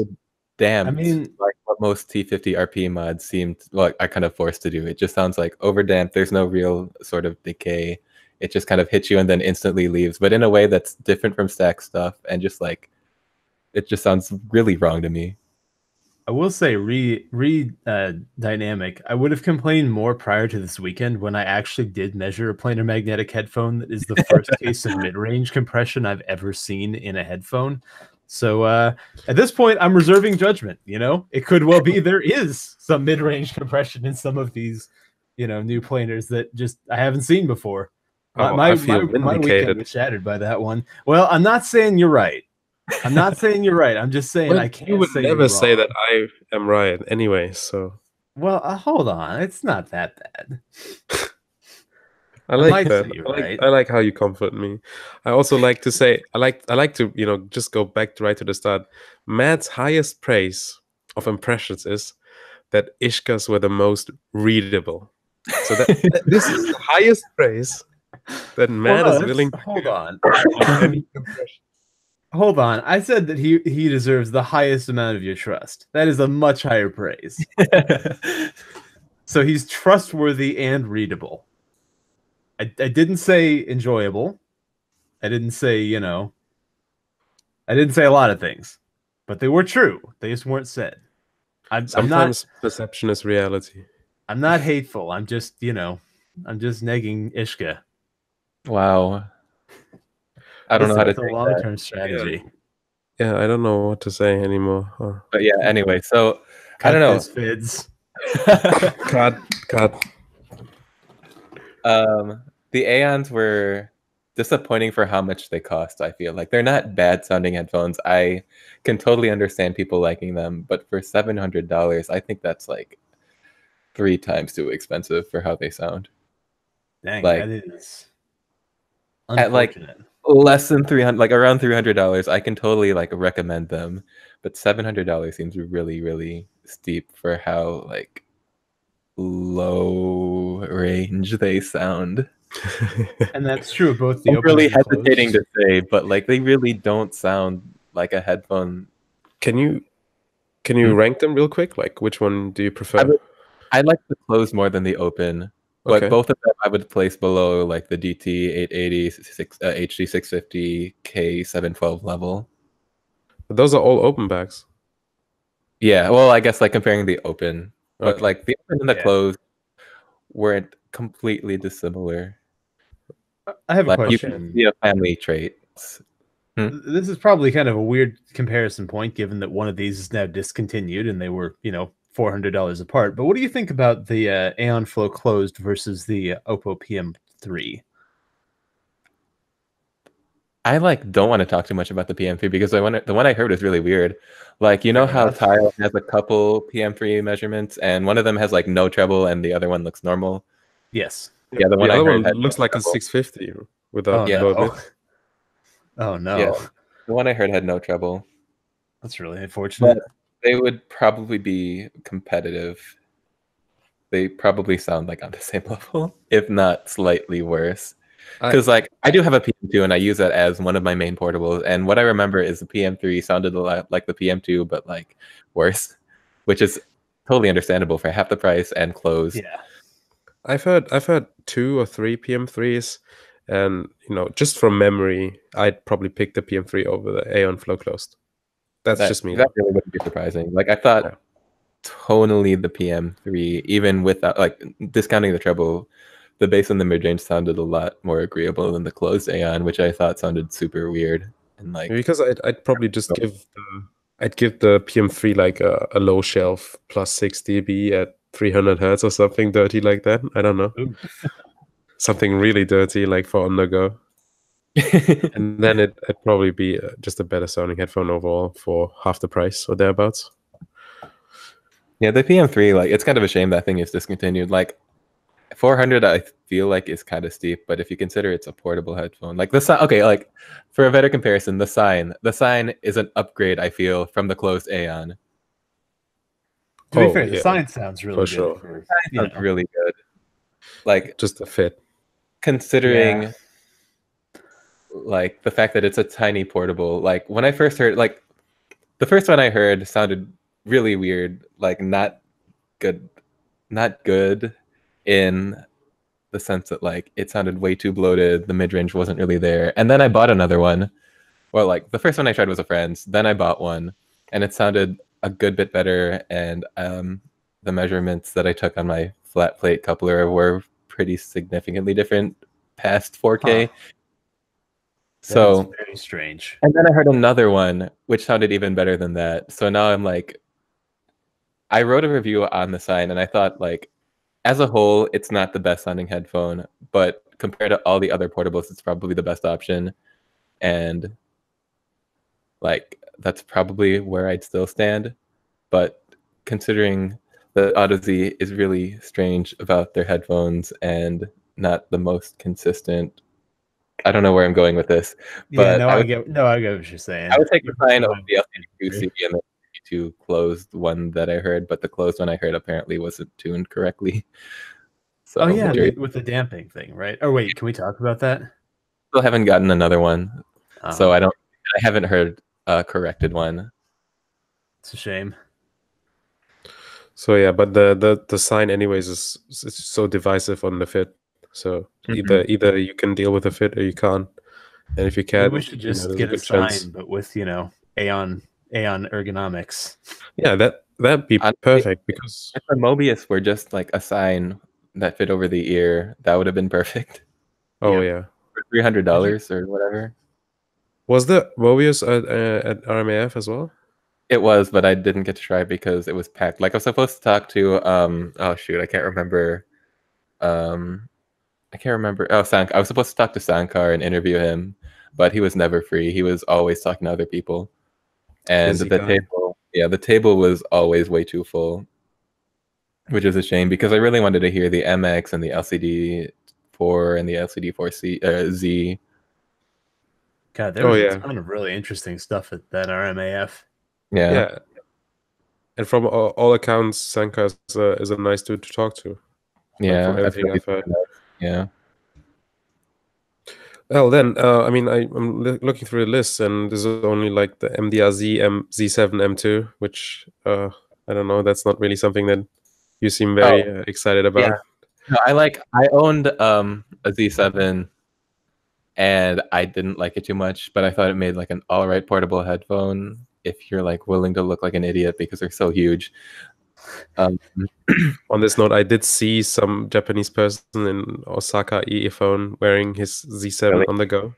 Damn. I mean- like what most T50 RP mods seem like i kind of forced to do. It just sounds like overdamped. There's no real sort of decay. It just kind of hits you and then instantly leaves, but in a way that's different from Stax stuff and just like it just sounds really wrong to me. I will say, re re uh, dynamic. I would have complained more prior to this weekend when I actually did measure a planar magnetic headphone. That is the first <laughs> case of mid range compression I've ever seen in a headphone. So uh, at this point, I'm reserving judgment. You know, it could well be there is some mid range <laughs> compression in some of these, you know, new planers that just I haven't seen before. My, Oh, my, feel my, my weekend was shattered by that one. Well, I'm not saying you're right. I'm not saying you're right. I'm just saying Well, I can't. you would say never say that I am right anyway. So Well, uh, hold on. It's not that bad. I like that. you're I like, right. I like how you comfort me. I also like to say I like I like to you know just go back to right to the start. Matt's highest praise of impressions is that Ishca's were the most readable. So that, <laughs> that- this is the highest praise that Matt no, is willing. Hold on. Hold on. I said that he he deserves the highest amount of your trust. That is a much higher praise. <laughs> So he's trustworthy and readable. I, I didn't say enjoyable. I didn't say, you know, I didn't say a lot of things, but they were true. They just weren't said. I'm, I'm not Sometimes perception is reality. I'm not hateful. I'm just, you know, I'm just negging Ishca. wow. I don't know how to It's a long term strategy. Yeah, I don't know what to say anymore. Huh. But yeah, anyway, so I don't know. those Fids. <laughs> Cut, cut. um, the Aeons were disappointing for how much they cost. I feel like they're not bad sounding headphones. I can totally understand people liking them, but for seven hundred dollars, I think that's like three times too expensive for how they sound. Dang, Like- that is At, like, unfortunate. Less than three hundred, like around three hundred dollars, I can totally like recommend them, but seven hundred dollars seems really, really steep for how like low range they sound. and that's true both the I'm open really hesitating closed. to say, but like they really don't sound like a headphone. can you can you Hmm. rank them real quick? Like which one do you prefer? I would- I like the closed more than the open, but Okay. both of them I would place below like the DT 880, six, uh, HD 650, K712 level. Those are all open backs. Yeah, well, I guess like comparing the open, but like the open and the Yeah. closed weren't completely dissimilar. I have a Like you question. can see a family trait. This is probably kind of a weird comparison point, given that one of these is now discontinued and they were, you know, four hundred dollars apart. But what do you think about the uh, Aeon Flow closed versus the Oppo PM3? I like don't want to talk too much about the PM3 because the one the one I heard is really weird. Like you know how enough. Tyll has a couple PM3 measurements and one of them has like no treble and the other one looks normal. Yes. Yeah, the one the I other heard one looks no like a 650 without Oh, yeah. no. Oh no, Yeah. The one I heard had no treble. that's really unfortunate. They would probably be competitive. They probably sound like on the <laughs> same level, if not slightly worse. Because like I do have a PM2 and I use that as one of my main portables. And what I remember is the PM3 sounded a lot like the PM2, but like worse, which is totally understandable for half the price and closed. yeah. I've heard I've heard two or three PM3s, and you know, just from memory, I'd probably pick the PM3 over the Aeon Flow Closed. That's that, just me. That really wouldn't be surprising. Like I thought Yeah. tonally the PM3, even without like discounting the treble, the bass and the mid range sounded a lot more agreeable than the closed Aeon, which I thought sounded super weird. And like because I'd, I'd probably just give the I'd give the PM3 like a, a low shelf plus 6 dB at 300 hertz or something dirty like that. I don't know. Something really dirty like for on the go. <laughs> And then it, it'd probably be uh, just a better sounding headphone overall for half the price or thereabouts. Yeah, the PM3, like it's kind of a shame that thing is discontinued. Like 400 I feel like is kind of steep, but if you consider it's a portable headphone, like the Sine okay, like for a better comparison, the Sine, the Sine is an upgrade I feel from the closed Aeon. To be Oh, fair, the yeah, Sine sounds really for good. sure. For, It you sounds know. really good. Like Just a fit. considering Yeah. Like the fact that it's a tiny portable like when i first heard like the first one i heard sounded really weird like not good not good in the sense that like it sounded way too bloated the mid-range wasn't really there. And then i bought another one. Well like the first one i tried was a friend's then i bought one and it sounded a good bit better and um the measurements that i took on my flat plate coupler were pretty significantly different past 4k Huh. So very strange. and then I heard another one which sounded even better than that. So now I'm like, I wrote a review on the Sine and I thought, like, as a whole, it's not the best sounding headphone, but compared to all the other portables, it's probably the best option. And like, that's probably where I'd still stand. But considering the Audeze is really strange about their headphones and not the most consistent. I don't know where I'm going with this. yeah, but no, I I, get no, I get what you're saying. I would take the Sine over Um, the LCD2C and the two closed one that I heard, but the closed one I heard apparently wasn't tuned correctly. <laughs> So oh yeah, the- with the damping thing, right? Oh wait, can we talk about that? still haven't gotten another one, Oh, so I don't. I haven't heard a corrected one. it's a shame. So yeah, but the the the Sine anyways is is so divisive on the fit. So Mhm. either either you can deal with a fit or you can't. And if you can't, we should you know, just get a good Sine, chance- but with you know Aeon Aeon ergonomics. Yeah, that that'd be Honestly, perfect because If the Mobius were just like a Sine that fit over the ear, that would have been perfect oh Yeah. yeah. for three hundred dollars or whatever. Was the Mobius at uh, at RMAF as well? It was, but I didn't get to try because it was packed. Like I was supposed to talk to um oh shoot, I can't remember um I can't remember oh Sank I was supposed to talk to Sankar and interview him, but he was never free. He was always talking to other people. And the guy. table yeah, the table was always way too full. Which is a shame because I really wanted to hear the MX and the LCD four and the LCD four C uh, Z. God, there Oh, was yeah. a ton of really interesting stuff at that RMAF. Yeah. Yeah. And from all, all accounts, Sankar is a, is a nice dude to talk to. Yeah. from that's everything really I've heard. nice. Yeah. Well, then, uh, I mean, I, I'm loo- looking through the list, and there's only like the MDRZ M Z7 M2, which uh, I don't know. That's not really something that you seem very uh, excited about. Yeah. No, I like I owned um a Z7 and I didn't like it too much, but I thought it made like an all right portable headphone if you're like willing to look like an idiot because they're so huge. Um, <clears throat> On this note, I did see some Japanese person in Osaka earphone wearing his Z7 Really? on the go.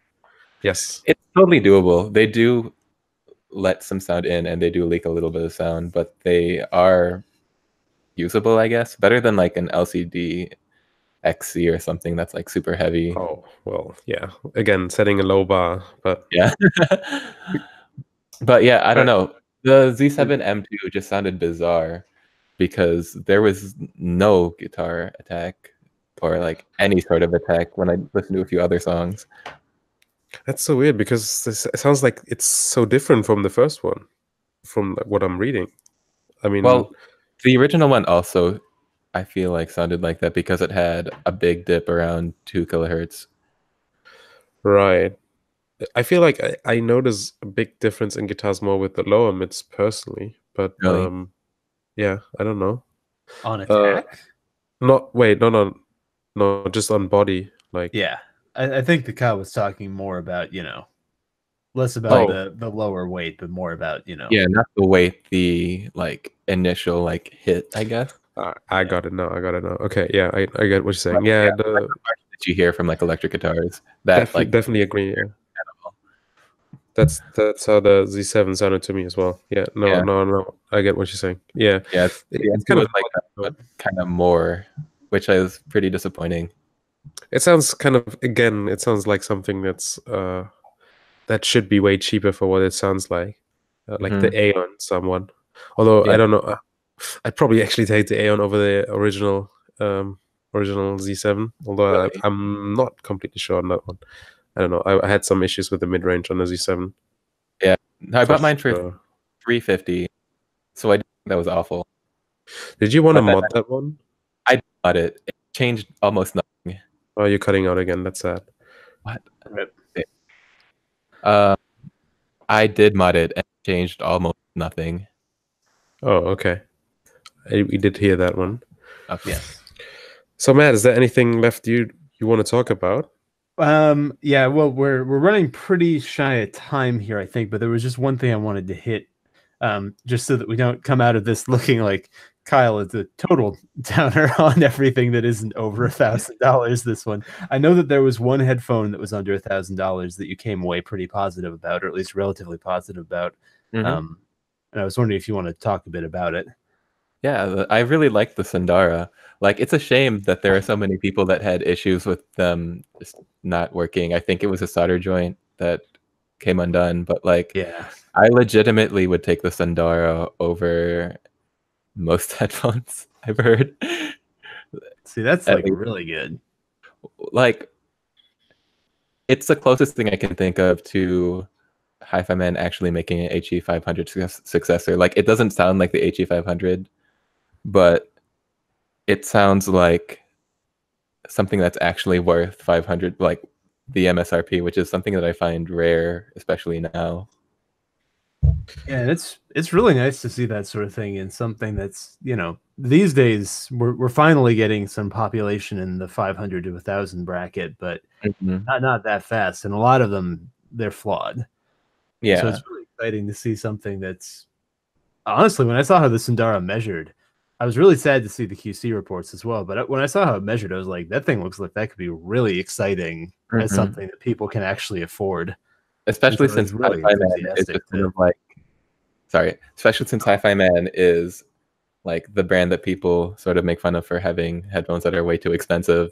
Yes. it's totally doable. They do let some sound in and they do leak a little bit of sound, but they are usable, I guess. Better than like an LCD XC or something that's like super heavy. Oh well, yeah. Again, setting a low bar, but Yeah. <laughs> but yeah, I don't know. The Z7 M2 just sounded bizarre because there was no guitar attack or like any sort of attack when I listened to a few other songs. that's so weird because this, it sounds like it's so different from the first one, from what I'm reading. I mean, Well, the original one also I feel like sounded like that because it had a big dip around 2 kilohertz. Right. I feel like I, I notice a big difference in guitars more with the lower mids personally, but Really? um, yeah, I don't know. On Uh, attack? Not wait, no, no, no, just on body. Like, yeah. I, I think the cow was talking more about, you know, less about Oh. the, the lower weight, but more about, you know, Yeah, not the weight, the like initial like hit, I guess. I, I got it now. I got it now. Okay, yeah, I, I get what you're saying. Right, Yeah, yeah, the, That you hear from like electric guitars. That definitely, like definitely agree. Yeah. That's that's how the Z7 sounded to me as well. Yeah, no, Yeah. no, no. I get what you're saying. Yeah, Yeah, it's, yeah, it's it kind of like that, but kind of more, which is pretty disappointing. It sounds kind of again. It sounds like something that's uh that should be way cheaper for what it sounds like, uh, like the Aeon. Someone, although I don't know. uh, I'd probably actually take the Aeon over the original um original Z7. Although Really? I, I'm not completely sure on that one. I don't know. I, I had some issues with the mid range on the Z7. Yeah, I bought mine for sure. 350, so I think that was awful. Did you want to but then mod that one? I bought it. It changed almost nothing. Oh, you're cutting out again. That's sad. Uh, I did mod it and it changed almost nothing. Oh, okay. I, we did hear that one. Okay. Yes. So, Matt, is there anything left you you want to talk about? Um, yeah, well, we're we're running pretty shy of time here, I think, but there was just one thing I wanted to hit, um, just so that we don't come out of this <laughs> looking like Kyle is a total <laughs> downer <laughs> on everything that isn't over a thousand dollars. This one, I know that there was one headphone that was under a thousand dollars that you came away pretty positive about, or at least relatively positive about. Mhm. Um, and I was wondering if you want to talk a bit about it. Yeah, uh, I really like the Sundara. Like, it's a shame that there are so many people that had issues with them just not working. I think it was a solder joint that came undone, but like, Yeah, I legitimately would take the Sundara over most <laughs> headphones I've heard. see, that's like think- really good. like, it's the closest thing I can think of to HiFiMan actually making an HE500 success- successor. Like, it doesn't sound like the HE500, but it sounds like something that's actually worth 500 like the MSRP, which is something that I find rare, especially now. Yeah, it's it's really nice to see that sort of thing in something that's you know these days we're we're finally getting some population in the 500 to 1000 bracket, but Mm-hmm. not not that fast, and a lot of them they're flawed. Yeah, So it's really exciting to see something that's honestly when I saw how the Sundara measured, I was really sad to see the QC reports as well. But uh, when I saw how it measured, I was like, that thing looks like that could be really exciting as Mhm. something that people can actually afford. especially so since really HiFiMan is just kind of like, sorry, especially since HiFiMan is like the brand that people sort of make fun of for having headphones that are way too expensive.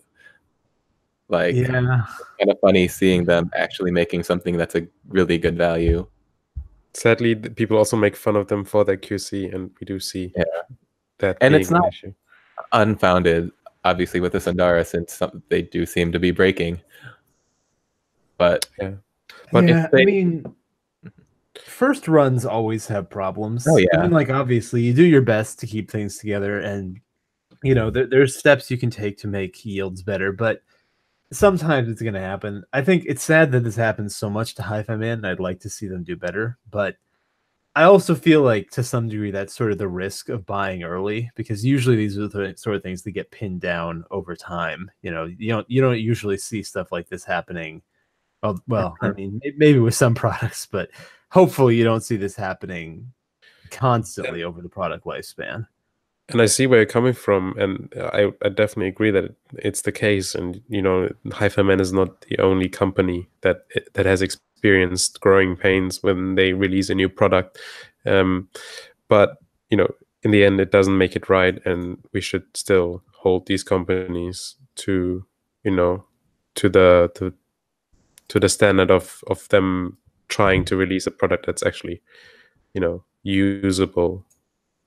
Like, yeah, kind of funny seeing them actually making something that's a really good value. Sadly, people also make fun of them for their QC, and we do see Yeah. That. And it's not- issue. Unfounded, obviously, with the Sundara, since some, they do seem to be breaking. But But if yeah, they- I mean, first runs always have problems. Oh, yeah. I mean, like obviously, you do your best to keep things together, and you know there, there's steps you can take to make yields better, but sometimes it's going to happen. I think it's sad that this happens so much to HiFiMan. and I'd like to see them do better, but I also feel like to some degree that's sort of the risk of buying early because usually these are the sort of things that get pinned down over time. You know, you don't you don't usually see stuff like this happening. Well, well, I mean, maybe with some <laughs> products, but hopefully you don't see this happening constantly over the product lifespan. and I see where you're coming from, and I, I definitely agree that it's the case. And you know, Hi-Fi is not the only company that eh, that has experienced growing pains when they release a new product. Um, but you know, in the end, it doesn't make it right, and we should still hold these companies to you know to the to to the standard of of them trying to release a product that's actually you know usable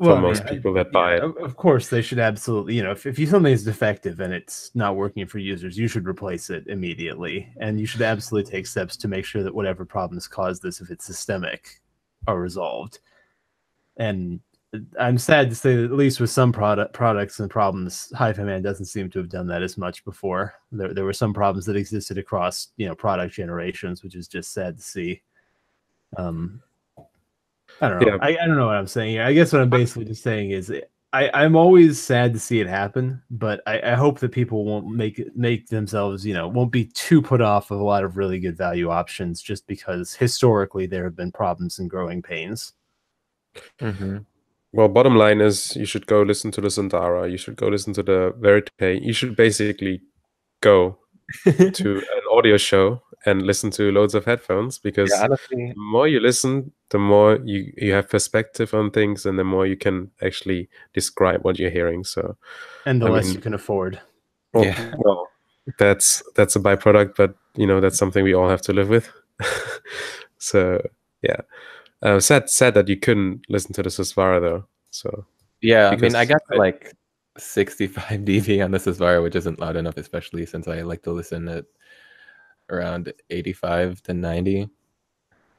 for I most people that buy yeah, it. Of, course, they should absolutely, you know, if, if you something is defective and it's not working for users, you should replace it immediately. And you should absolutely take steps to make sure that whatever problems caused this, if it's systemic, are resolved. And I'm sad to say that at least with some product products and problems, HiFiMan doesn't seem to have done that as much before. There, there were some problems that existed across, you know, product generations, which is just sad to see. Um, I don't know. Yeah. I, I don't know what I'm saying here. I guess what I'm basically just saying is I, I'm always sad to see it happen, but I, I hope that people won't make make themselves, you know, won't be too put off of a lot of really good value options just because historically there have been problems and growing pains. mm-hmm. Well, bottom line is you should go listen to the Sundara. You should go listen to the Verite. You should basically go <laughs> to an audio show and listen to loads of headphones because yeah, honestly, the more you listen, the more you, you have perspective on things and the more you can actually describe what you're hearing. So, and the I less mean- you can afford. well, Yeah. well, that's that's a byproduct, but you know that's something we all have to live with. <laughs> so, yeah, uh, sad sad that you couldn't listen to the Susvara though. So. yeah. I mean, I got I- to like 65 <laughs> dB on the Susvara, which isn't loud enough, especially since I like to listen at around 85 to 90.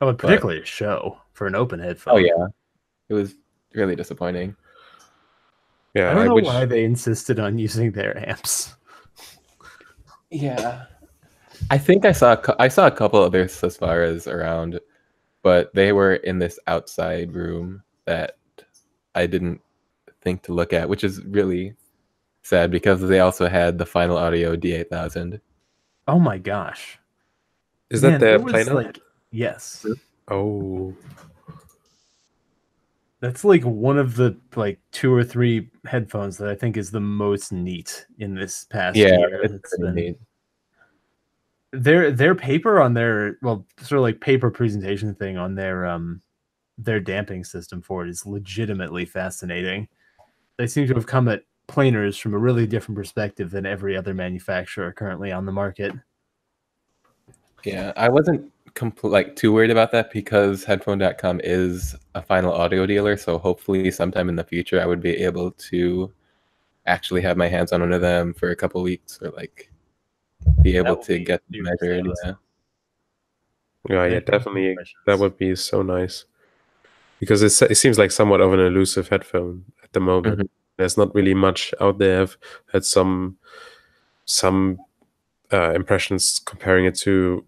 Oh, and particularly a show for an open headphone. Oh yeah, it was really disappointing. Yeah, I don't know wish- why they insisted on using their amps. Yeah, I think I saw a cou- I saw a couple other Susvaras around, but they were in this outside room that I didn't think to look at, which is really sad because they also had the Final Audio D8000. Oh my gosh. Is that Man, their it was plano? like yes. Oh, That's like one of the like two or three headphones that I think is the most neat in this past Yeah, year. it's been- neat. their their paper on their well sort of like paper presentation thing on their um their damping system for it is legitimately fascinating. They seem to have come at planers from a really different perspective than every other manufacturer currently on the market. Yeah, I wasn't compl- like too worried about that because headphone.com is a final audio dealer, so hopefully sometime in the future I would be able to actually have my hands on one of them for a couple weeks or like be able to be get super measured. nice. Yeah. yeah, yeah, definitely. That would be so nice because it's, it seems like somewhat of an elusive headphone at the moment. Mhm. There's not really much out there. I've had some some uh, impressions comparing it to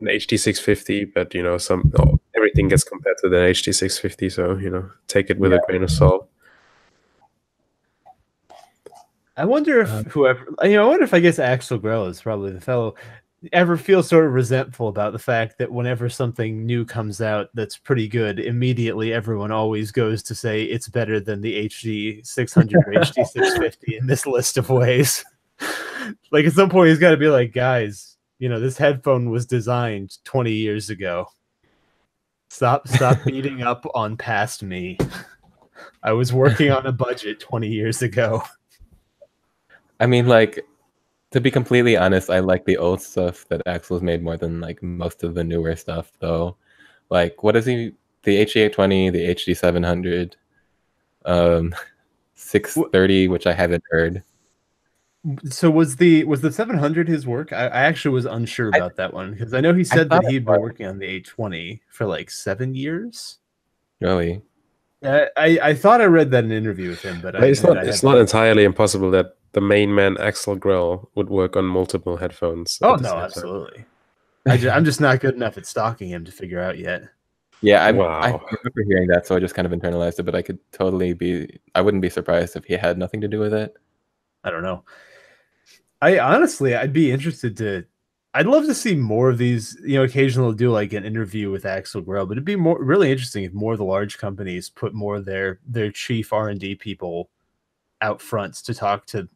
an HD 650, but you know, some no, everything gets compared to the HD 650, so you know, take it with yeah. a grain of salt. I wonder if uh, whoever, you know, I wonder if I guess Axel Grell is probably the fellow ever feel sort of resentful about the fact that whenever something new comes out that's pretty good, immediately everyone always goes to say it's better than the HD 600 or HD <laughs> 650 in this list of ways. <laughs> like at some point, he's got to be like, guys, you know, this headphone was designed 20 years ago. Stop, stop <laughs> beating up on past me. I was working on a budget 20 years ago. I mean, like, to be completely honest, I like the old stuff that Axel's made more than like most of the newer stuff, though. Like, what is he? The HD820, the HD700, um, 630, which I haven't heard. So was the was the 700 his work? I, I actually was unsure about I, that one because I know he said that he'd been working on the 820 for like seven years. Really? I, I, I thought I read that in an interview with him, but it's not it's not entirely impossible that the main man Axel Grell would work on multiple headphones. Oh no, absolutely. I just, I'm just not good enough at stalking him to figure out yet. Yeah, I, wow. I remember hearing that, so I just kind of internalized it. But I could totally be. I wouldn't be surprised if he had nothing to do with it. I don't know. I honestly, I'd be interested to. I'd love to see more of these. You know, occasionally do like an interview with Axel Grell, but it'd be more really interesting if more of the large companies put more of their their chief R and D people out front to talk to.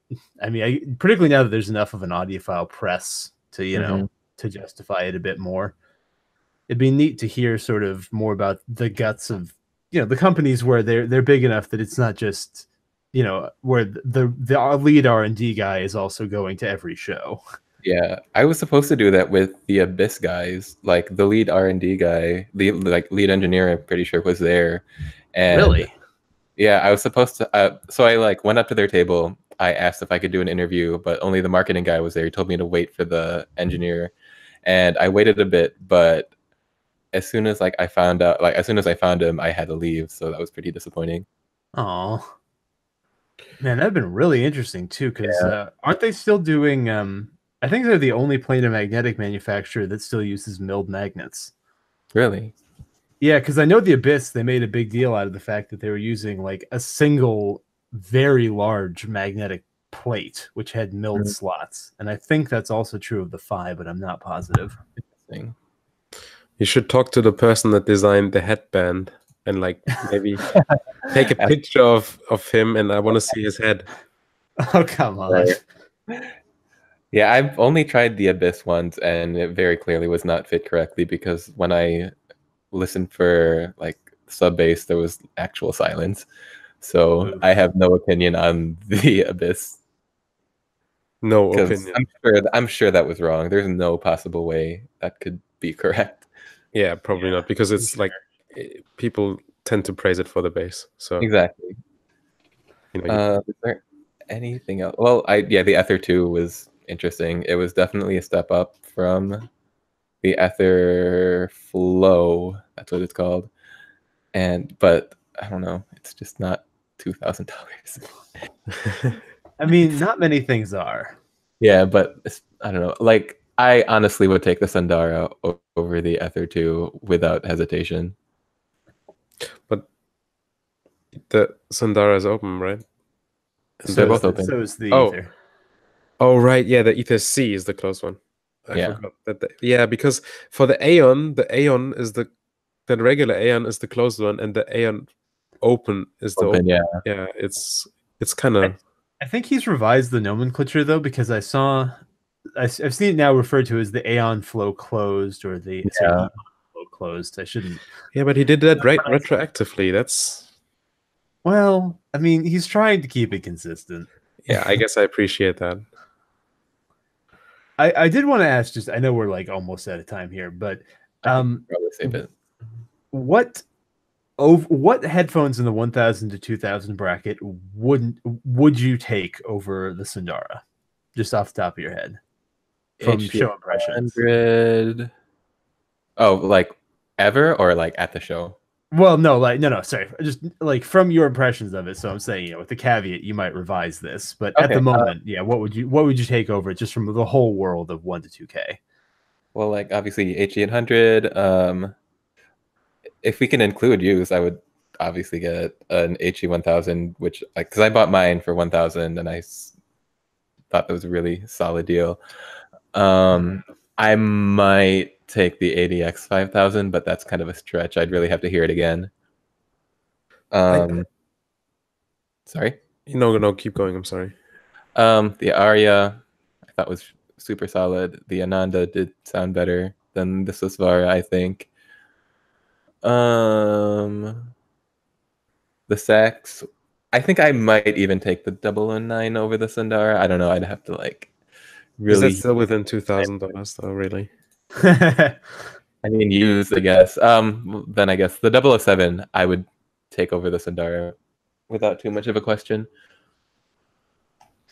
I mean, I, particularly now that there's enough of an audiophile press to you know mm-hmm. to justify it a bit more. It'd be neat to hear sort of more about the guts of you know the companies where they're they're big enough that it's not just you know where the the lead R and D guy is also going to every show. Yeah, I was supposed to do that with the Abyss guys. Like the lead R and D guy, the like lead engineer, I'm pretty sure was there. And really? Yeah, I was supposed to. Uh, so I like went up to their table. I asked if I could do an interview, but only the marketing guy was there. He told me to wait for the engineer, and I waited a bit. But as soon as like I found out, like as soon as I found him, I had to leave. So that was pretty disappointing. Oh, Man, that'd been really interesting too, because yeah. uh, aren't they still doing? Um, I think they're the only planar magnetic manufacturer that still uses milled magnets. Really? Yeah, because I know the Abyss. They made a big deal out of the fact that they were using like a single, very large magnetic plate, which had milled mm-hmm. slots, and I think that's also true of the Phi, but I'm not positive. Interesting. You should talk to the person that designed the headband and like maybe <laughs> take a picture of of him and I want to see his head. <laughs> Oh come on. Yeah, I've only tried the Abyss ones and it very clearly was not fit correctly because when I listened for like sub bass there was actual silence. So I have no opinion on <laughs> the Abyss. No opinion. I'm sure I'm sure that was wrong. There's no possible way that could be correct. Yeah, probably yeah. not because it's like people tend to praise it for the bass. So exactly. You know, uh, is there anything else? Well, I yeah, the Ether two was interesting. It was definitely a step up from the Ether Flow. That's what it's called. And but I don't know. It's just not two thousand dollars. I mean, not many things are. Yeah, but I don't know. Like I honestly would take the Sundara over the Ether 2 without hesitation. But the Sundara is open, right? So They're both open. So is the oh. Ether. Oh right, yeah. The Ether C is the closed one. I yeah. that the, yeah, because for the Aeon, the Aeon is the the regular Aeon is the closed one, and the Aeon open is the open. open. Yeah, yeah. It's it's kind of. I, I, think he's revised the nomenclature though, because I saw I, have seen it now referred to as the Aeon Flow closed or the yeah closed. I shouldn't. Yeah, but he did that right retroactively. That's well, I mean, he's trying to keep it consistent. Yeah, I guess I appreciate that. I, I did want to ask just I know we're like almost out of time here, but um what over what headphones in the 1000 to 2000 bracket wouldn't would you take over the Sundara? Just off the top of your head. From show impressions. 100 Oh, like ever or like at the show? Well, no, like no, no, sorry, just like from your impressions of it. So I'm saying, you know, with the caveat, you might revise this, but at Okay, the uh, moment, yeah, what would you what would you take over just from the whole world of one to two K? Well, like obviously HE800. Um, if we can include use, I would obviously get an HE1000, which like because I bought mine for 1000 and I s- thought that was a really solid deal. Um, I might take the ADX 5000, but that's kind of a stretch. I'd really have to hear it again. Um, sorry. No, no, keep going. I'm sorry. Um, the Arya, I thought was super solid. The Ananda did sound better than the Susvara, I think. Um, the Stax, I think I might even take the 009 over the Sundara. I don't know. I'd have to like Is really. that still within two thousand dollars though? Really? Fair <laughs> I mean, use I guess. Um, then I guess the 007, I would take over the Sundara without too much of a question.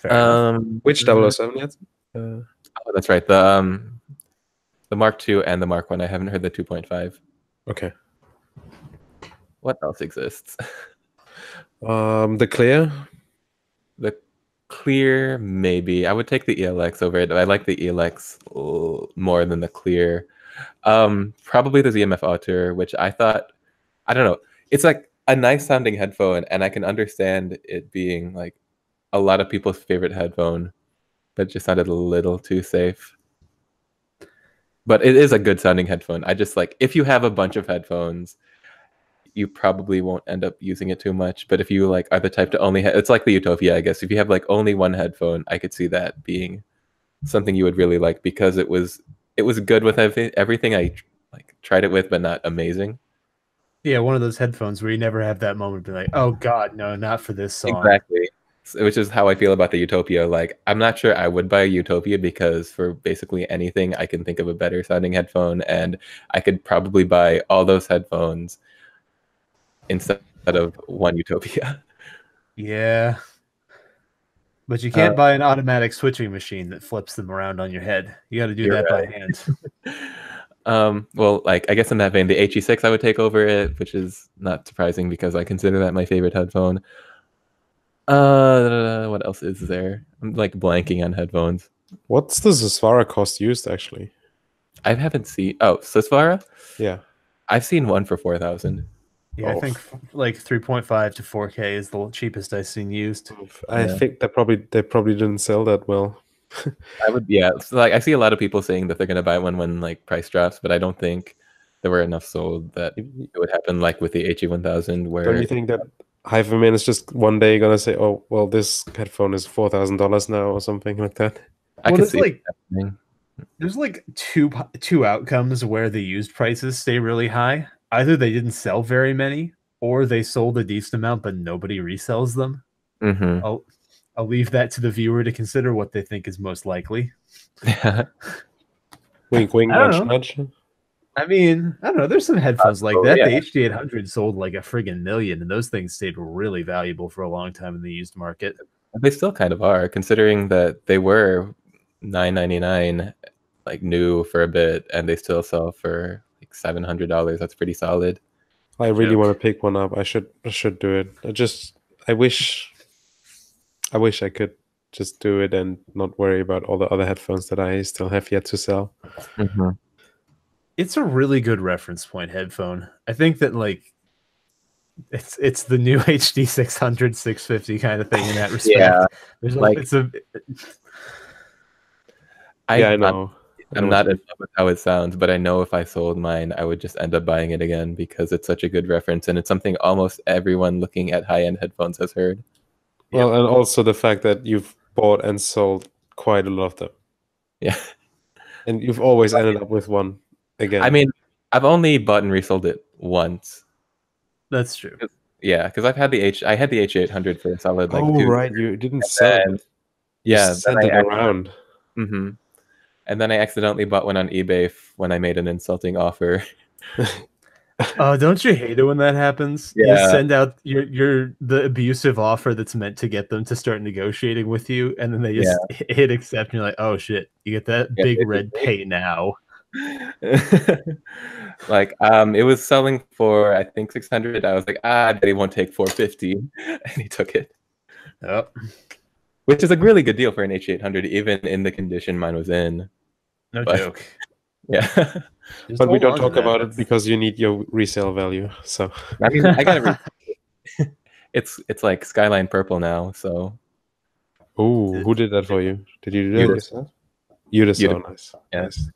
enough. Um, Which Mhm. 007 yet? Uh, Oh, that's right. The um, the Mark II and the Mark One. I. haven't heard the 2.5. okay. What else exists? <laughs> Um, the clear. the Clear, maybe. I would take the Elex over it. I like the Elex more than the Clear. Um, probably the ZMF Auteur, which I thought, I don't know. It's like a nice sounding headphone, and I can understand it being like a lot of people's favorite headphone, but just sounded a little too safe. But it is a good sounding headphone. I just like if you have a bunch of headphones, you probably won't end up using it too much. But if you like are the type to only, ha- it's like the Utopia, I guess. If you have like only one headphone, I could see that being something you would really like because it was it was good with every, everything I like tried it with, but not amazing. yeah, one of those headphones where you never have that moment, be like, oh god, no, not for this song. Exactly. Which is how I feel about the Utopia. Like, I'm not sure I would buy a Utopia because for basically anything, I can think of a better sounding headphone, and I could probably buy all those headphones instead of one Utopia. <laughs> Yeah. But you can't Uh, buy an automatic switching machine that flips them around on your head. You got to do that right. by hand. <laughs> um, well, like I guess in that vein, the HE6 I would take over it, which is not surprising because I consider that my favorite headphone. Uh, what else is there? I'm like blanking on headphones. What's the Zasvara cost used actually? I haven't seen. Oh, Susvara. Yeah. I've seen one for four thousand. Yeah, I think like 3.5 to 4K is the cheapest I've seen used. I Yeah. think they probably they probably didn't sell that well. <laughs> I would, yeah. So like, I see a lot of people saying that they're gonna buy one when like price drops, but I don't think there were enough sold that it would happen like with the HE one thousand, where Don't you think that HiFiMan is just one day gonna say, "Oh, well, this headphone is four thousand dollars now" or something like that? I well, could there's see like that happening. there's like two two outcomes where the used prices stay really high. Either they didn't sell very many, or they sold a decent amount but nobody resells them. Mhm. I'll I'll leave that to the viewer to consider what they think is most likely. <laughs> Wink, wink, nudge, nudge. I mean, I don't know. There's some headphones like oh, that. yeah. The HD800 sold like a friggin' million, and those things stayed really valuable for a long time in the used market. they still kind of are, considering that they were nine ninety nine, like new for a bit, and they still sell for like seven hundred dollars. That's pretty solid. I really Joke. want to pick one up. I should I should do it. I just I wish I wish I could just do it and not worry about all the other headphones that I still have yet to sell. Mm-hmm. It's a really good reference point headphone. I think that like it's it's the new <laughs> HD 600 650 kind of thing in that <laughs> respect. Yeah, There's like- like it's a I, yeah, I I'm- know. I I'm not what in love with how it sounds, but I know if I sold mine, I would just end up buying it again because it's such a good reference and it's something almost everyone looking at high end headphones has heard. you mean. Well, and also the fact that you've bought and sold quite a lot of them, Yeah. <laughs> and you've always ended up with one again. I mean, I've only bought and resold it once. that's true. Yeah, because I've had the H, I had the HD800 for a solid like oh two. right, you didn't sell then- it. Yeah, then sent I it ac- around. hmm And then I accidentally bought one on eBay f- when I made an insulting offer. <laughs> Oh, don't you hate it when that happens? You send out your your the abusive offer that's meant to get them to start negotiating with you, and then they just hit accept, and you're like, oh shit, you get that Yeah, big red pay now. <laughs> like um it was selling for I think 600. I was like, ah, daddy won't take 450. <laughs> And he took it. Yep. Which is a really good deal for an HD800, even in the condition mine was in. No But- joke. <laughs> Yeah. But we don't on to talk that. about it because you need your resale value. So I mean, I got it. <laughs> it's it's like skyline purple now, so Oh, who did that for you? Did you do that You did. yourself? You did. You nice. Yeah. Nice.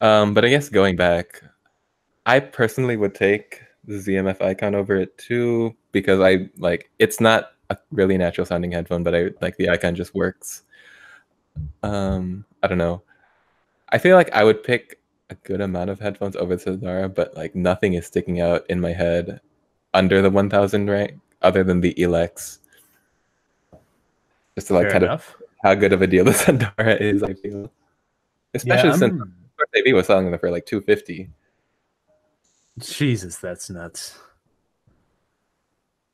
Um, but I guess going back, I personally would take the ZMF Eikon over it too because I like it's not a really natural sounding headphone, but I like the Eikon just works. Um, I don't know. I feel like I would pick a good amount of headphones over the Sundara, but like nothing is sticking out in my head under the 1000 rank other than the Elex. Just to like Fair kind of how good of a deal the <laughs> Sundara is, I feel. Especially Yeah, since AV was selling them for like 250. Jesus, that's nuts.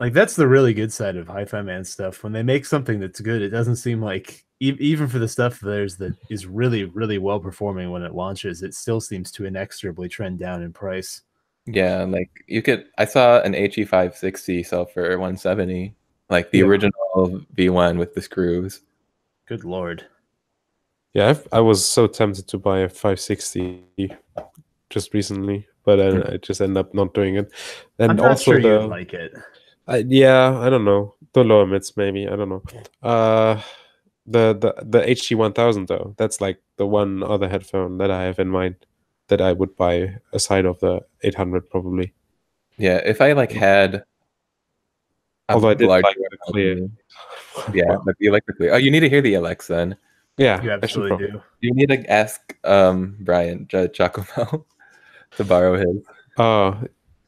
Like that's the really good side of HiFiMan stuff. When they make something that's good, it doesn't seem like e- even for the stuff of theirs that is really, really well performing when it launches, it still seems to inexorably trend down in price. Yeah, like you could. I saw an HE 560 sell for 170, like the Yeah. original V1 with the screws. Good lord. Yeah, I've, I was so tempted to buy a 560 just recently, but I, Mhm. I just end up not doing it. And I'm not also sure the you like it. I, yeah, I don't know the lower mids maybe I don't know. Uh, the the the HE 1000 though that's like the one other headphone that I have in mind that I would buy aside of the 800 probably. Yeah, if I like had. Although I did large <laughs> like the clear. Yeah, but you like the clear. Oh, you need to hear the Elex then. yeah, You absolutely do. You need to ask um Brian J- Giacomo <laughs> to borrow his. Oh,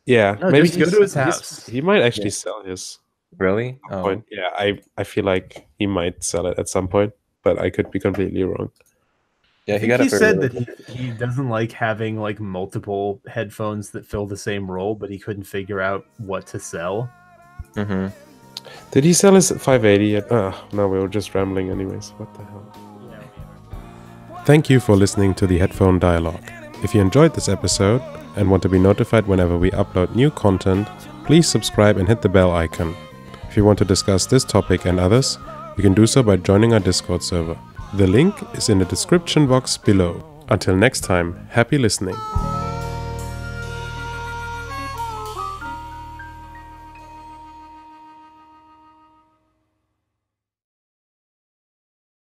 yeah. No, maybe just go to his house. He might actually Yeah. sell his. Really? Oh, point. Yeah, I I feel like he might sell it at some point, but I could be completely wrong. yeah. He got he it for. said that he, he doesn't like having like multiple headphones that fill the same role, but he couldn't figure out what to sell. Mm-hmm. Did he sell his 580 yet? Ah, no, we were just rambling anyways. What the hell? Thank you for listening to the Headphone Dialog. If you enjoyed this episode and want to be notified whenever we upload new content, please subscribe and hit the bell icon. If you want to discuss this topic and others, you can do so by joining our Discord server. The link is in the description box below. Until next time, happy listening.